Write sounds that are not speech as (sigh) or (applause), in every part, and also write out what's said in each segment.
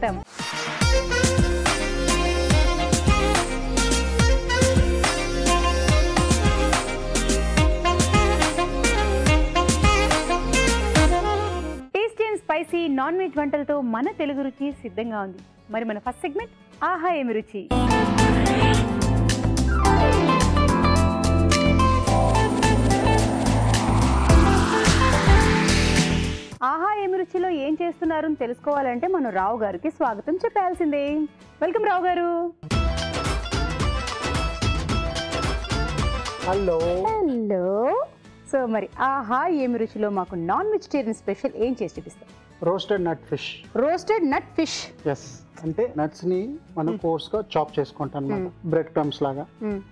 స్వాగతం. Tasty and spicy non veg వంటలతో మన తెలుగు రుచి సిద్ధంగా ఉంది. మరి మన ఫస్ట్ సెగ్మెంట్ ఆహా ఏమి రుచి. ఆహా ఏమి రుచిలో ఏం చేస్తున్నారు తెలుసుకోవాలంటే మనం రావు గారికి స్వాగతం చెప్పాల్సిందే. వెల్కమ్ రావు గారు. హలో. హలో. సో మరి ఆహా ఏమి రుచిలో మాకు నాన్ వెజిటేరియన్ స్పెషల్ ఏం చేసి చూపిస్తాం? Roasted nut fish roasted nut fish yes అంటే నట్స్ని మనం కోర్స్గా చాప్ చేసుకుంటాం అనమాట బ్రెడ్ క్రమ్స్ లాగా.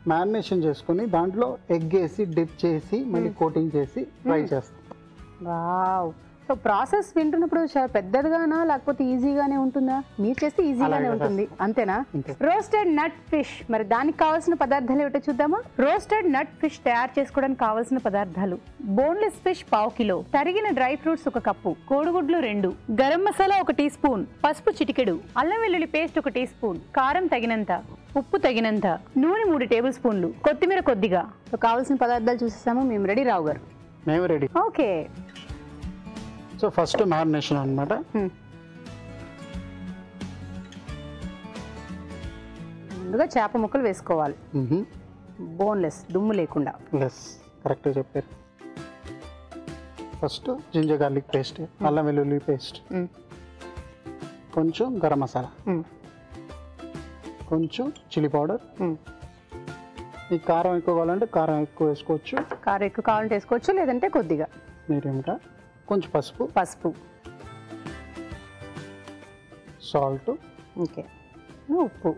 మ్యారినేషన్ చేసుకుని దాంట్లో ఎగ్ వేసి డిప్ చేసి మళ్ళీ కోటింగ్ చేసి ఫ్రై చేస్తాం. వావ్ సో ప్రాసెస్ వింటున్నప్పుడు పెద్దదిగానా? లేకపోతే ఈజీగానే ఉంటుందా? మీరు చేస్తే ఈజీగానే ఉంటుంది. అంతేనా? అంతే. రోస్టెడ్ నట్ ఫిష్ మరి దానికి కావాల్సిన పదార్థాలు ఏమిటో చూద్దామా? రోస్టెడ్ నట్ ఫిష్ తయారు చేసుకోవడానికి కావాల్సిన పదార్థాలు. బోన్లెస్ ఫిష్ పావు కిలో. తరిగిన డ్రై ఫ్రూట్స్ ఒక కప్పు. కోడిగుడ్లు రెండు. గరం మసాలా ఒక టీ స్పూన్. పసుపు చిటికెడు. అల్లం వెల్లుల్లి పేస్ట్ ఒక టీ స్పూన్. కారం తగినంత. ఉప్పు తగినంత. నూనె మూడు టేబుల్ స్పూన్లు. కొత్తిమీర కొద్దిగా. కావాల్సిన పదార్థాలు చూసేసాము. మేము రెడీ రావు గారు. మేము ready. Okay. So first marination అనమాట. ముందుగా చేప ముక్కలు వేసుకోవాలి. బోన్లెస్ దుమ్ము లేకుండా. ఎస్ కరెక్ట్గా చెప్పారు. ఫస్ట్ జింజర్ గార్లిక్ పేస్ట్ అల్లం వెల్లుల్లి పేస్ట్. కొంచెం గరం మసాలా. కొంచెం చిల్లీ పౌడర్. ఈ కారం ఎక్కువ కావాలంటే కారం ఎక్కువ వేసుకోవచ్చు. కారం ఎక్కువ కావాలంటే వేసుకోవచ్చు లేదంటే కొద్దిగా. మీడియంగా కొంచెం పసుపు. పసుపు. సాల్ట్. ఓకే. ఉప్పు.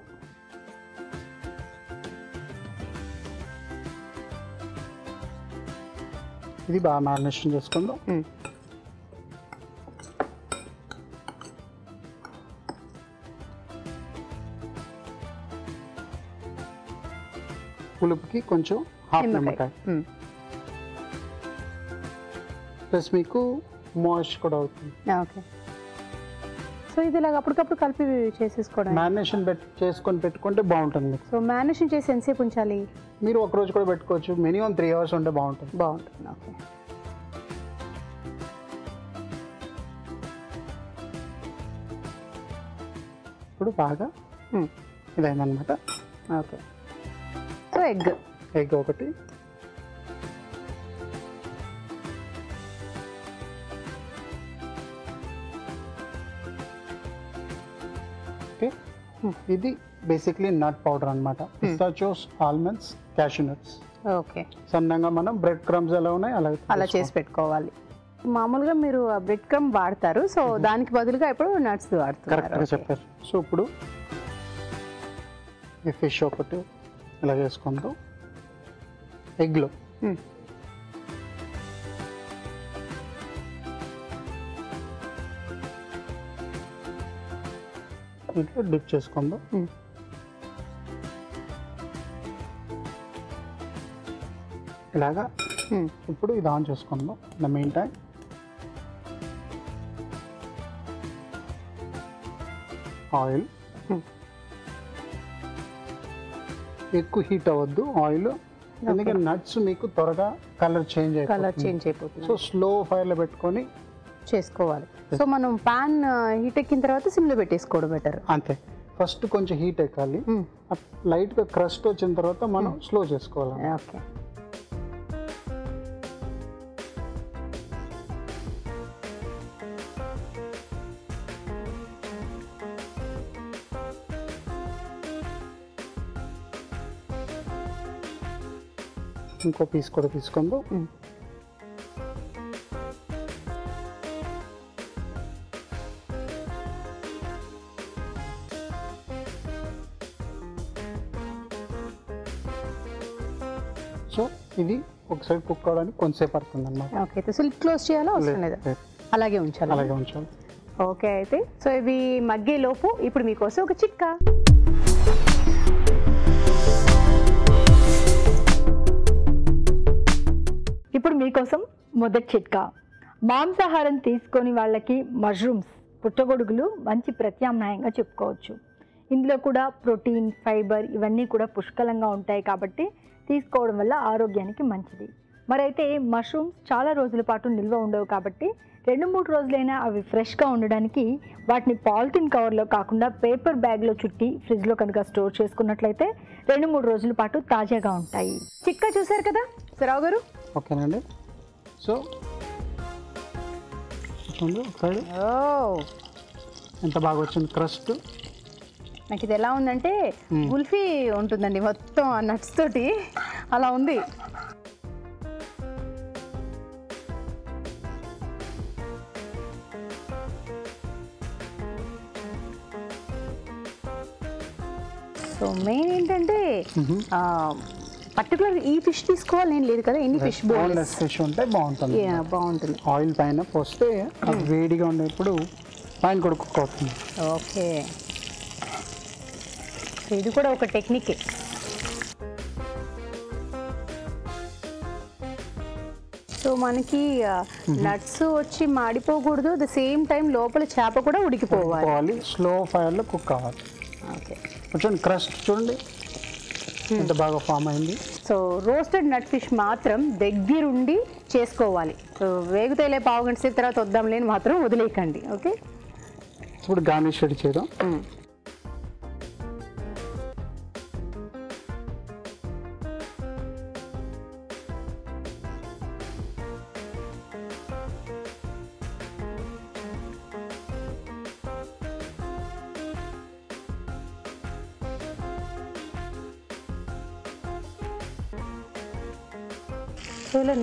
ఇది బాగా మ్యారినేషన్ చేసుకుందాం. పులుపుకి కొంచెం హాఫ్ నిమ్మకాయ. నిమ్మకాయ. మ్మ్. ప్లస్ మీకు మాయిస్ట్ కూడా అవుతుంది. ఓకే సో ఇది ఇలాగ అప్పటికప్పుడు కలిపి చేసేసుకోవడం. మ్యారినేషన్ పెట్ చేసుకొని పెట్టుకుంటే బాగుంటుంది. సో మ్యారినేషన్ చేసి ఎంతసేపు ఉంచాలి? మీరు ఒక రోజు కూడా పెట్టుకోవచ్చు. మినిమం త్రీ అవర్స్ ఉంటే బాగుంటుంది. బాగుంటుంది ఓకే ఇప్పుడు బాగా. ఇదైందనమాట ఓకే సో ఎగ్ ఎగ్ ఒకటి. ఇది బేసిక్లీ నట్ పౌడర్ అనమాట pistachios almonds cashew nuts okay సన్నంగా మనం బ్రెడ్ క్రమ్స్ ఎలా ఉన్నాయి అలా అలా చేసి పెట్టుకోవాలి. మామూలుగా మీరు బ్రెడ్ క్రమ్ వాడతారు. సో దానికి బదులుగా ఇప్పుడు నట్స్ వాడుతున్నారు. చెప్పారు. సో ఇప్పుడు ఈ ఫిష్ ఒకటి ఇలా చేసుకుందాం. ఎగ్లో ఇట్లా డిప్ చేసుకుందాం. ఇలాగా. ఇప్పుడు ఇది ఆన్ చేసుకుందాం. The main time oil. ఎక్కువ హీట్ అవ్వద్దు ఆయిల్. ఎందుకంటే నట్స్ మీకు త్వరగా కలర్ చేంజ్ కలర్ అయిపోతుంది. చేంజ్ అయిపోతుంది. సో స్లో ఫైర్లో పెట్టుకొని చేసుకోవాలి. సో మనం పాన్ హీట్ ఎక్కిన తర్వాత సిమ్లో పెట్టేసుకోవడం బెటర్ అంతే. ఫస్ట్ కొంచెం హీట్ ఎక్కాలి. లైట్గా క్రస్ట్ వచ్చిన తర్వాత మనం స్లో చేసుకోవాలి. ఓకే ఇంకో పీస్ కూడా తీసుకుందాం. ఇది ఒకసారి కుక్ అవడానికి కొంతసేపు పడుతుంది అన్నమాట ఓకే అయితే సో క్లోజ్ చేయాలా? అవసరం లేదా అలాగే ఉంచాలి? అలాగే ఉంచాలి. ఓకే అయితే సో ఇవి మగ్గే లోపు ఇప్పుడు మీకోసం ఒక చిట్కా. ఇప్పుడు మీకోసం మొదటి చిట్కా. మాంసాహారం తీసుకొని వాళ్ళకి మష్రూమ్స్ పుట్టగొడుగులు మంచి ప్రత్యామ్నాయంగా చెప్పుకోవచ్చు. ఇందులో కూడా ప్రోటీన్ ఫైబర్ ఇవన్నీ కూడా పుష్కలంగా ఉంటాయి కాబట్టి తీసుకోవడం వల్ల ఆరోగ్యానికి మంచిది. మరైతే మష్రూమ్స్ చాలా రోజుల పాటు నిల్వ ఉండవు కాబట్టి రెండు మూడు రోజులైనా అవి ఫ్రెష్గా ఉండడానికి వాటిని పాలిథిన్ కవర్లో కాకుండా పేపర్ బ్యాగ్లో చుట్టి ఫ్రిడ్జ్లో కనుక స్టోర్ చేసుకున్నట్లయితే రెండు మూడు రోజుల పాటు తాజాగా ఉంటాయి. చిక్క చూసారు కదా? సరావు గారు? ఓకేనండి. సో ఎంత బాగా వచ్చింది? క్రస్ట్. నాకు ఇది ఎలా ఉందంటే కుల్ఫీ ఉంటుందండి మొత్తం ఆ నట్స్ తోటి. అలా ఉంది. సో మెయిన్ ఏంటంటే పర్టికులర్ ఈ ఫిష్ తీసుకోవాలి నేను లేదు కదా ఎన్ని ఫిష్ బోన్లెస్ ఫిష్ ఉంటే బాగుంటుంది. బాగుంటుంది. ఆయిల్ పైన పోస్తే వేడిగా ఉండేప్పుడు పైన కూడా కుక్ అవుతుంది. ఓకే ఇది కూడా ఒక టెక్నిక్. సో మనకి నట్స్ వచ్చి మాడిపోకూడదు. ద సేమ్ టైం లోపల చేప కూడా ఉడికిపోవాలి. పోవాలి స్లో ఫైర్లో కుక్ కావాలి. ఓకే. చూడండి క్రస్ట్ చూడండి. ఎంత బాగా ఫామ్ అయింది. సో రోస్టెడ్ నట్ ఫిష్ మాత్రం దగ్గరుండి చేసుకోవాలి. సో వేగుతేలే పావు గంట సేపు తర్వాత వద్దాం లేని మాత్రం వదిలేయకండి. ఓకే? ఇప్పుడు గార్నిష్ రెడీ చేయడం.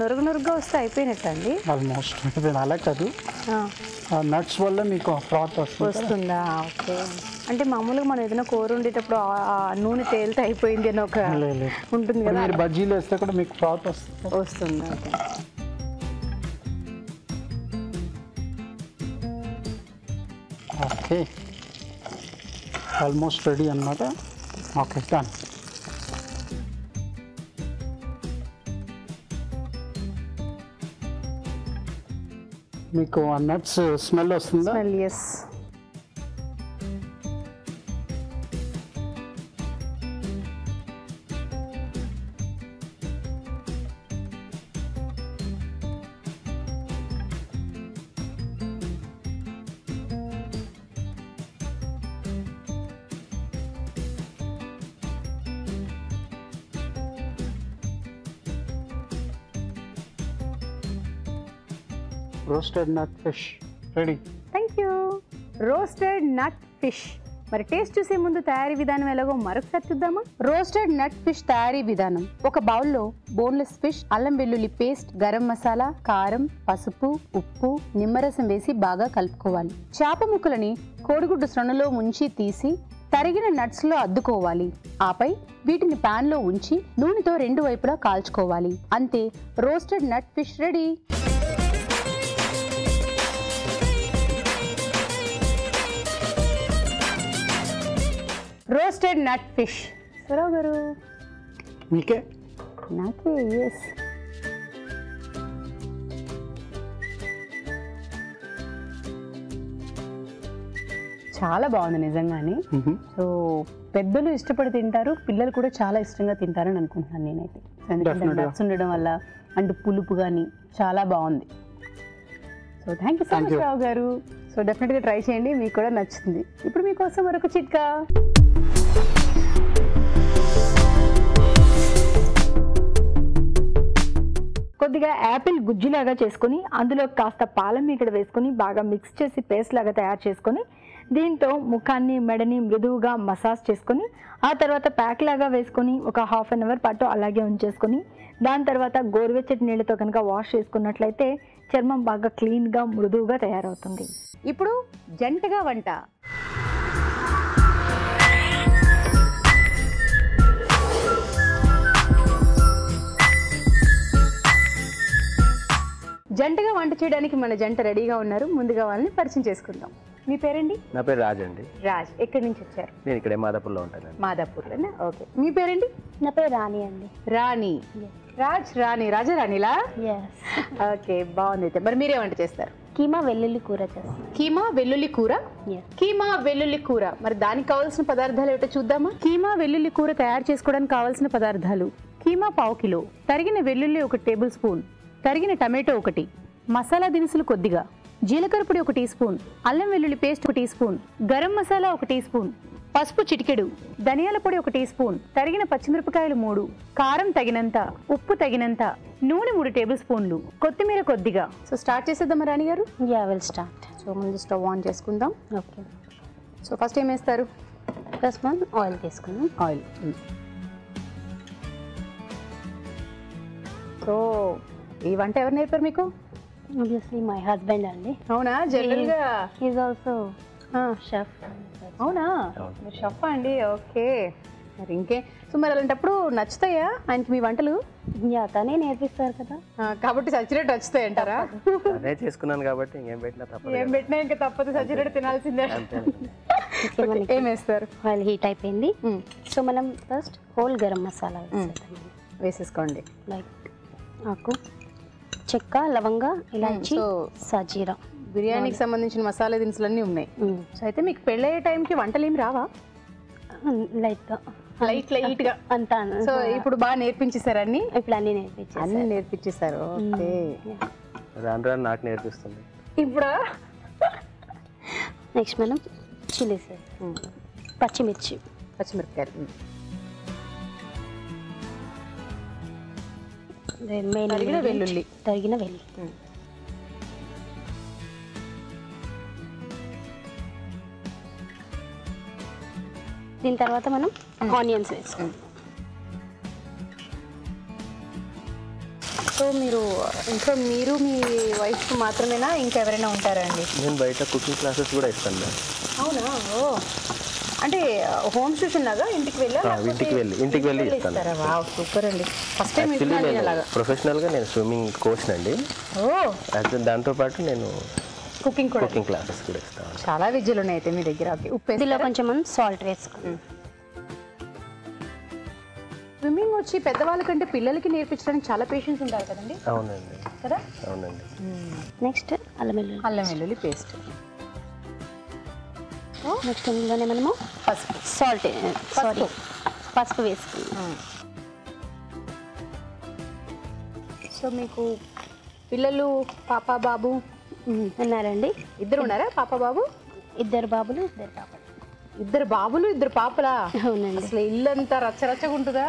నురుగు నురుగుగా వస్తే అయిపోయినట్టు అండి ఆల్మోస్ట్ అలా కాదు. నట్స్ వల్ల మీకు ఫ్రాత్ వస్తుంది ఓకే. అంటే మామూలుగా మనం ఏదైనా కూర ఉండేటప్పుడు నూనె తేలితే అయిపోయింది అని ఒక. ఉంటుంది కదా? మీరు బజ్జీలు వేస్తే కూడా మీకు ఫ్రాత్ వస్తుంది. వస్తుంది ఓకే. ఆల్మోస్ట్ రెడీ అన్నమాట. ఓకే డన్ మీకు ఆ నట్స్ స్మెల్ వస్తుందా? Smell yes roasted nut fish ready thank you roasted nut fish మరి టేస్ట్ చూసే ముందు తయారీ విధానం ఎలాగో మరొకసారి చూద్దామా? రోస్టెడ్ నట్ ఫిష్ తయారీ విధానం. ఒక బౌల్లో బోన్లెస్ ఫిష్ అల్లం వెల్లుల్లి పేస్ట్ గరం మసాలా కారం పసుపు ఉప్పు నిమ్మరసం వేసి బాగా కలుపుకోవాలి. చేప ముక్కలని కోడిగుడ్డు స్రొనలో ముంచి తీసి తరిగిన నట్స్లో అద్దుకోవాలి. ఆపై వీటిని పాన్లో ఉంచి నూనెతో రెండు వైపులా కాల్చుకోవాలి. అంతే roasted nut fish ready roasted nut fish సరావు గారు. మీకే? నాకే ఎస్ చాలా బాగుంది నిజంగానే. సో పెద్దలు ఇష్టపడి తింటారు పిల్లలు కూడా చాలా ఇష్టంగా తింటారని అనుకుంటున్నాను నేనైతే. ఎందుకంటే. నట్స్ ఉండడం వల్ల అండ్ పులుపు కానీ చాలా బాగుంది. So thank you so much. Rao garu. So డెఫినెట్గా ట్రై చేయండి మీకు కూడా నచ్చుతుంది. ఇప్పుడు మీకోసం మరొక చిట్కా. కొద్దిగా యాపిల్ గుజ్జులాగా చేసుకుని అందులో కాస్త పాలం ఇక్కడ వేసుకొని బాగా మిక్స్ చేసి పేస్ట్ లాగా తయారు చేసుకొని దీంతో ముఖాన్ని మెడని మృదువుగా మసాజ్ చేసుకొని ఆ తర్వాత ప్యాక్ లాగా వేసుకొని ఒక హాఫ్ అన్ అవర్ పాటు అలాగే ఉంచేసుకొని దాని తర్వాత గోరువెచ్చటి నీళ్ళతో కనుక వాష్ చేసుకున్నట్లయితే చర్మం బాగా క్లీన్గా మృదువుగా తయారవుతుంది. ఇప్పుడు జంటగా వంట. జంటగా వంట చేయడానికి మన జంట రెడీగా ఉన్నారు. ముందుగా వాళ్ళని పరిచయం చేసుకుందాం. మీ పేరండి? నా పేరు రాజ్ అండి. రాజ్ ఎక్కడి నుంచి వచ్చారు? నేను ఇక్కడే మాదాపూర్లో ఉంటానండి. మాదాపూర్లోనే? ఓకే. మీ పేరండి? నా పేరు రాణి అండి. రాణి. రాజ్ రాణి రాజా రాణిలా ఎస్ ఓకే బాగుంది అయితే. మరి మీరే వంట చేస్తారు? కీమా వెల్లుల్లి కూర చేస్తాను కీమా వెల్లుల్లి కూర? కీమా వెల్లుల్లి కూర. మరి దానికి కావాల్సిన పదార్థాలు ఏమిటో చూద్దామా? కీమా వెల్లుల్లి కూర తయారు చేసుకోవడానికి కావాల్సిన పదార్థాలు. కీమా పావు కిలో. తరిగిన వెల్లుల్లి ఒక టేబుల్ స్పూన్. తరిగిన టమాటో ఒకటి మసాలా దినుసులు కొద్దిగా జీలకర్ర పొడి ఒక టీ స్పూన్ అల్లం వెల్లుల్లి పేస్ట్ ఒక టీ స్పూన్ గరం మసాలా ఒక టీ స్పూన్ పసుపు చిటికెడు ధనియాల పొడి ఒక టీ స్పూన్ తరిగిన పచ్చిమిరపకాయలు మూడు కారం తగినంత ఉప్పు తగినంత నూనె మూడు టేబుల్ స్పూన్లు కొత్తిమీర కొద్దిగా. సో స్టార్ట్ చేసేద్దామా Rani garu? Ya will start so ముందు స్టవ్ ఆన్ చేసుకుందాం. ఓకే. సో ఫస్ట్ ఏం వేస్తారు? వన్ ఆయిల్ తీసుకుందాం. ఆయిల్. సో ఈ వంట ఎవరు నేర్పారు మీకు? ఆబ్వియస్లీ మై హస్బెండ్ అండి. అవునా? జనరల్గా ఈజ్ ఆల్సో షెఫ్ అవునా? మీరు షఫ్ అండి? ఓకే. మరి ఇంకే. సో మరి అలాంటప్పుడు నచ్చుతాయా ఆయనకి మీ వంటలు? తనే నేర్పిస్తారు కదా. ఆ, కాబట్టి సచ్చినట్టు నచ్చుతాయి అంటారా? అదే చేసుకున్నాను కాబట్టి ఇంకేం పెట్టినా తప్పదు ఏం పెట్టినా ఇంకా తప్పదు సచ్చినట్టు తినాల్సిందే. ఏం వేస్తారు? ఆయిల్ హీట్ అయిపోయింది. సో మనం ఫస్ట్ హోల్ గరం మసాలా వేసేసుకోండి. లైక్ ఆకు. చెక్క లవంగ ఇలాచి సో సజీరా. బిర్యానీకి సంబంధించిన మసాలా దినుసులన్నీ ఉన్నాయి. సో అయితే మీకు పెళ్ళయ్యే టైంకి వంటలు ఏమి రావా లైట్గా. లైట్ లైట్గా అంతా. సో ఇప్పుడు బాగా నేర్పించేశారు అన్ని? ఇప్పుడు అన్నీ నేర్పించాను అన్ని నేర్పించేశారు. ఓకే. రాను రాను నాకు నేర్పిస్తుంది. ఇప్పుడు? నెక్స్ట్ (laughs) మనం చిల్లీస్. పచ్చిమిర్చి. పచ్చిమిరపకాయలు. తరిగిన వెల్లుల్లి. తరిగిన వెల్లుల్లి. దీని తర్వాత మనం ఆనియన్స్ వేసుకోం సో మీరు ఇంట్లో మీరు మీ వైఫ్ మాత్రమేనా ఇంకా ఎవరైనా ఉంటారా అండి? నేను బయట కుకింగ్ క్లాసెస్ కూడా ఇస్తాను అవునా? ఓ. అంటే హోమ్ ట్యూషన్ లాగా ఇంటికి వెళ్ళా? ఇంటికి వెళ్ళి ఇంటికి వెళ్ళి ఇస్తాను సూపర్ అండి. ఫస్ట్ టైం యాక్చువల్లీ వింటున్నాను నేను స్విమ్మింగ్ కోచ్ అండి. ఓ! అయితే దాంతోపాటు నేను కుకింగ్ కూడా. కుకింగ్ క్లాసెస్ కూడా ఇస్తాను చాలా విద్యలు ఉన్నాయి అయితే మీ దగ్గర. ఉప్పు ఇందులో కొంచెం మనం సాల్ట్ వేసుకుందాం. స్విమ్మింగ్ వచ్చి పెద్దవాళ్ళ కంటే పిల్లలకి నేర్పించడానికి చాలా పేషెన్స్ ఉంటారు కదండి? అవునండి. కదా? అవునండి. నెక్స్ట్ అల్లం వెల్లుల్లి అల్లం వెల్లుల్లి పేస్ట్ నెక్స్ట్ ఇందులోనే మనము పసుపు. సాల్ట్ సారీ పసుపు. వేసుకుందాం. సో మీకు పిల్లలు పాప బాబు ఉన్నారండి. ఇద్దరు ఉన్నారా? పాప బాబు? ఇద్దరు బాబులు ఇద్దరు పాపలు. ఇద్దరు బాబులు ఇద్దరు పాపలా? అవునండి. అసలు ఇల్లంతా రచ్చరచ్చగా ఉంటుందా?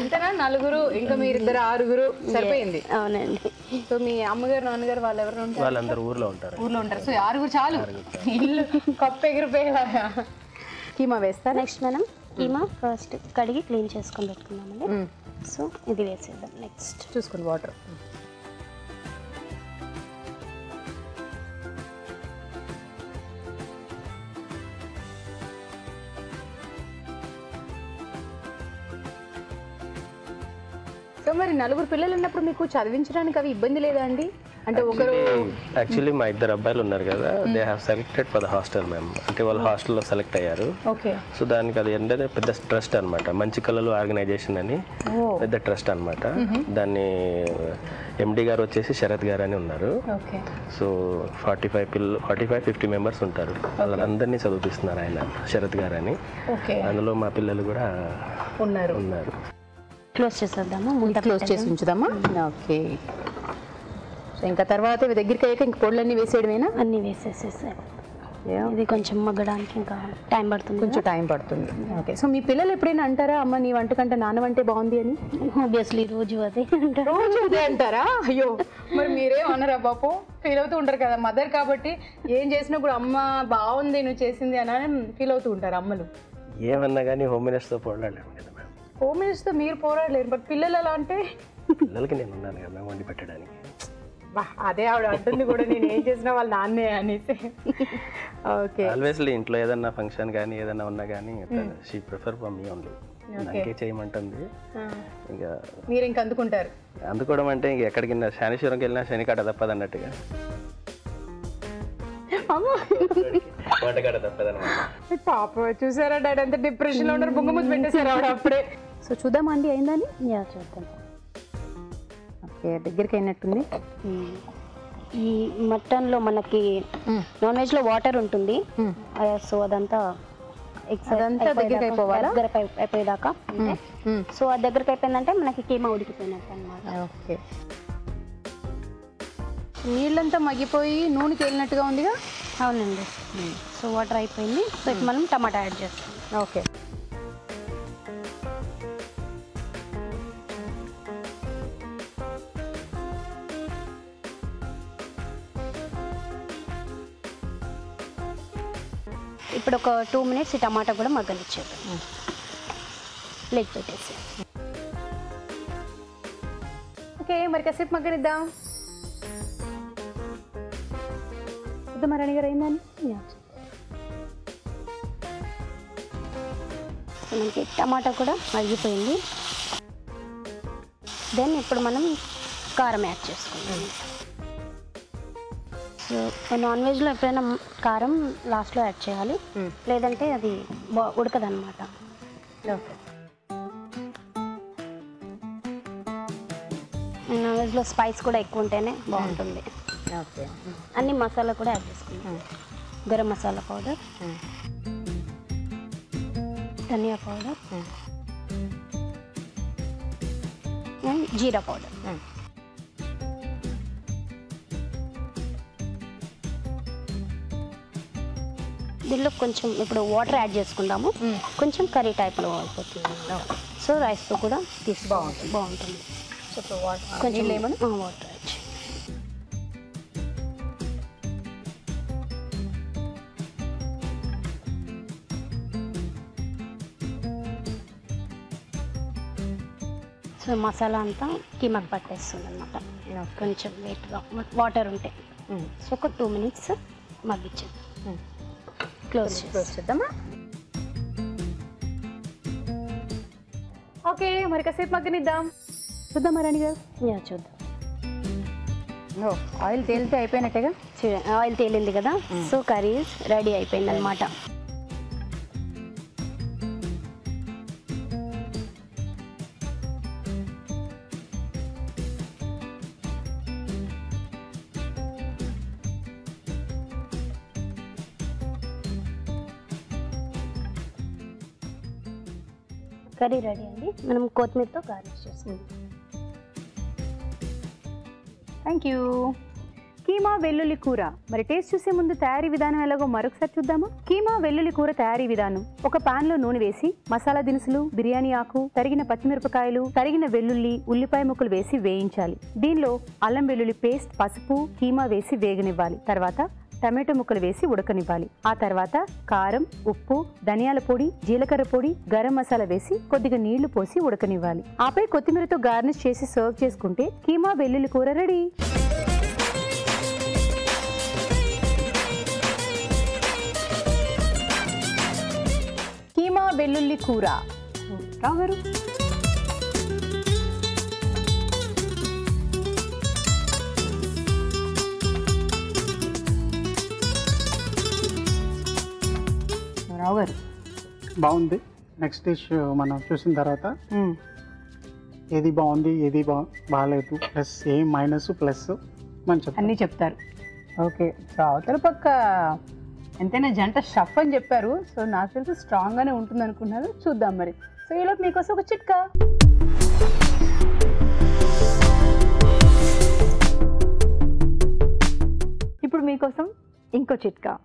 అంతేనా నలుగురు ఇంకా మీరిద్దరు ఆరుగురు సరిపోయింది. అవునండి. సో మీ అమ్మగారు నాన్నగారు వాళ్ళు ఎవరు ఉంటారు? వాళ్ళందరూ ఊర్లో ఉంటారు. ఊర్లో ఉంటారు. సో ఆరుగురు చాలు. ఇల్లు కప్పు ఎగిరిపోయేలాగా కీమా వేస్తారా నెక్స్ట్ మనం. కీమా ఫస్ట్ కడిగి క్లీన్ చేసుకొని పెట్టుకున్నామండి సో ఇది వేసేద్దాం. నెక్స్ట్ చూసుకోండి వాటర్ మరి నలుగురు పిల్లలు ఉన్నప్పుడు మీకు చదివించడానికి అవి ఇబ్బంది లేదా అండి? అంటే ఒకరు యాక్చువల్లీ మా ఇద్దరు అబ్బాయిలు ఉన్నారు కదా they have selected for the hostel ma'am అంటే వాళ్ళు హాస్టల్లో సెలెక్ట్ అయ్యారు. ఓకే సో దానికి అది ఏంటంటే పెద్ద ట్రస్ట్ అనమాట మంచి కళలు ఆర్గనైజేషన్ అని పెద్ద ట్రస్ట్ అనమాట దాన్ని ఎండి గారు వచ్చేసి శరత్ గారు అని ఉన్నారు. సో ఫార్టీ ఫైవ్ పిల్లలు ఫార్టీ ఫైవ్ ఫిఫ్టీ మెంబర్స్ ఉంటారు వాళ్ళందరినీ చదివిస్తున్నారు ఆయన శరత్ గారు అని అందులో మా పిల్లలు కూడా ఉన్నారు. ఉన్నారు. క్లోజ్ చేసేద్దాము? మూత క్లోజ్ చేసి ఉంచుదామా ఓకే. సో ఇంకా తర్వాత ఇవి దగ్గరికి అయ్యాక ఇంక పొడులన్నీ వేసేయడమేనా? అన్నీ వేసేసేసాయి. ఇది కొంచెం మగ్గడానికి ఇంకా టైం పడుతుంది కొంచెం టైం పడుతుంది. ఓకే సో మీ పిల్లలు ఎప్పుడైనా అంటారా అమ్మ నీ వంట కంటే నాన్న వంటే బాగుంది అని? ఆబ్వియస్లీ రోజు అదే అంటారు. రోజు అదే అంటారా? అయ్యో. మరి మీరే అనరా బాపు ఫీల్ అవుతూ ఉంటారు కదా మదర్ కాబట్టి. ఏం చేసినా కూడా అమ్మ బాగుంది నువ్వు చేసింది అని ఫీల్ అవుతూ ఉంటారు అమ్మలు. ఏమన్నా కానీ హోమ్ మినిస్టర్తో కదా మ్యామ్ హోమ్ మినిస్టర్ మీరు పోరాడలేరు బట్ పిల్లలు ఎలా అంటే? పిల్లలకి నేను ఉన్నాను కదా వండి పెట్టడానికి. అదే ఆవిడ అంటుంది కూడా నేను ఏం చేసినా వాళ్ళ నాన్నే అనేసి. ఓకే. ఆల్వేస్లీ ఇంట్లో ఏదన్నా ఫంక్షన్ కానీ ఏదన్నా ఉన్నా కానీ she prefer for me only నాకే చేయమంటుంది. ఇంకా మీరు ఇంక అందుకుంటారు. అందుకోవడం అంటే ఇంక ఎక్కడికి శనేశ్వరంకి వెళ్ళినా శనికాట తప్పదు అన్నట్టుగా పాప చూసారా డాడీ ఎంత డిప్రెషన్లో ఉన్నారు బొంగ ముద్దు పెట్టేశారు ఆవిడ అప్పుడే. సో చూద్దామా అండి అయిందని? యా చూద్దాం. ఓకే దగ్గరికి అయినట్టుంది. ఈ మటన్లో మనకి నాన్ వెజ్లో వాటర్ ఉంటుంది. ఆ, సో అదంతా అదంతా అయిపోయేదాకా- దగ్గరికి అయిపోవాలా? దగ్గరకు అయి- అయిపోయేదాకా. సో అది దగ్గరకు అయిపోయిందంటే మనకి కీమా ఉడికిపోయినట్టు అనమాట ఓకే. నీళ్ళంతా మగ్గిపోయి నూనె తేలినట్టుగా ఉందిగా? అవునండి. సో వాటర్ అయిపోయింది. సో ఇప్పుడు మనం టమాటా యాడ్ చేస్తాం. ఓకే. ఇప్పుడు ఒక టూ మినిట్స్ ఈ టమాటా కూడా మగ్గనిచ్చేది ప్లేట్ పెట్టేసి. ఓకే మరి కాసేపు మగ్గనిద్దాం. చూద్దామా రాణి గారు అయిందని మనకి టమాటా కూడా మగ్గిపోయింది. దెన్ ఇప్పుడు మనం కారం యాడ్ చేసుకుందాం. సో నాన్ వెజ్లో ఎప్పుడైనా కారం లాస్ట్లో యాడ్ చేయాలి. లేదంటే అది బా ఉడకదన్నమాట. ఓకే. నాన్ వెజ్లో స్పైస్ కూడా ఎక్కువ ఉంటేనే బాగుంటుంది. ఓకే. అన్ని మసాలా కూడా యాడ్ చేసుకుందాం. Garam masala powder dhaniya powder jeera powder దీనిలో కొంచెం ఇప్పుడు వాటర్ యాడ్ చేసుకుందాము కొంచెం కర్రీ టైప్లో అయిపోతుంది. సో రైస్తో కూడా తీసి బాగుంటుంది. బాగుంటుంది. కొంచెం lemon water add. So masala అంతా కీమాకి పట్టేస్తుంది అనమాట కొంచెం వెయిట్గా వాటర్ ఉంటే. సో ఒక టూ మినిట్స్ మగ్గించేది క్లోజ్ క్లోజ్ చేద్దామా? ఓకే మరి కాసేపు మగ్గనిద్దాం. చూద్దామా రాణి గారు? యా చూద్దాం. ఓ ఆయిల్ తేలితే అయిపోయినట్టేగా? ఆయిల్ తేలింది కదా? సో కర్రీ రెడీ అయిపోయింది అనమాట కర్రీ రెడీ అండి. మనం కొత్తిమీరతో గార్నిష్ చేసుకుందాం. థ్యాంక్ యూ కీమా వెల్లుల్లి కూర. మరి టేస్ట్ చూసే ముందు తయారీ విధానం ఎలాగో మరొకసారి చూద్దామా? కీమా వెల్లుల్లి కూర తయారీ విధానం. ఒక పాన్లో నూనె వేసి మసాలా దినుసులు బిర్యానీ ఆకు తరిగిన పచ్చిమిరపకాయలు తరిగిన వెల్లుల్లి ఉల్లిపాయ ముక్కలు వేసి వేయించాలి. దీనిలో అల్లం వెల్లుల్లి పేస్ట్ పసుపు కీమా వేసి వేగనివ్వాలి. తర్వాత టమాటో ముక్కలు వేసి ఉడకనివ్వాలి. ఆ తర్వాత కారం ఉప్పు ధనియాల పొడి జీలకర్ర పొడి గరం మసాలా వేసి కొద్దిగా నీళ్ళు పోసి ఉడకనివ్వాలి. ఆపై కొత్తిమీరతో గార్నిష్ చేసి సర్వ్ చేసుకుంటే కీమా వెల్లుల్లి కూర రెడీ. కీమా వెల్లుల్లి కూర. రావు బాగుంది. నెక్స్ట్ డిష్ మనం చూసిన తర్వాత ఏది బాగుంది ఏది బా బాగాలేదు ప్లస్ ఏం మైనస్ ప్లస్ చెప్తాం అన్నీ చెప్తారు. ఓకే సో అవతల పక్క ఎంతైనా జంట షఫ్ అని చెప్పారు. సో నాకు తెలిసి స్ట్రాంగ్గానే ఉంటుంది అనుకున్నారు. చూద్దాం మరి. సో ఈలోపు మీకోసం ఒక చిట్కా. ఇప్పుడు మీకోసం ఇంకో చిట్కా.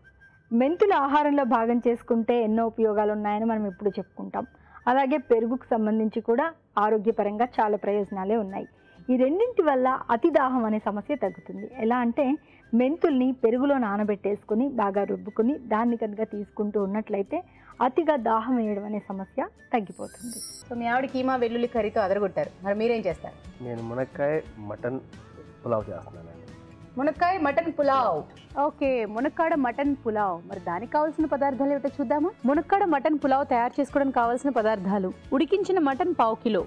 మెంతుల ఆహారంలో భాగం చేసుకుంటే ఎన్నో ఉపయోగాలు ఉన్నాయని మనం ఇప్పుడు చెప్పుకుంటాం. అలాగే పెరుగుకు సంబంధించి కూడా ఆరోగ్యపరంగా చాలా ప్రయోజనాలే ఉన్నాయి. ఈ రెండింటి వల్ల అతి దాహం అనే సమస్య తగ్గుతుంది. ఎలా అంటే మెంతుల్ని పెరుగులో నానబెట్టేసుకుని బాగా రుబ్బుకుని దాన్ని కనుక తీసుకుంటూ ఉన్నట్లయితే అతిగా దాహం వేయడం అనే సమస్య తగ్గిపోతుంది. సో మీ ఆవిడ కీమా వెల్లుల్లి కర్రీతో అదరగొట్టారు. మరి మీరేం చేస్తారు? నేను మునక్కాయ మటన్ పులావ్ చేస్తున్నానండి. మునక్కాయ మటన్ పులావ్. ఓకే మునక్కాడ మటన్ పులావ్. మరి దానికి కావాల్సిన పదార్థాలు ఏమిటో చూద్దామా? మునక్కాడ మటన్ పులావ్ తయారు చేసుకోవడానికి కావాల్సిన పదార్థాలు. ఉడికించిన మటన్ పావు కిలో.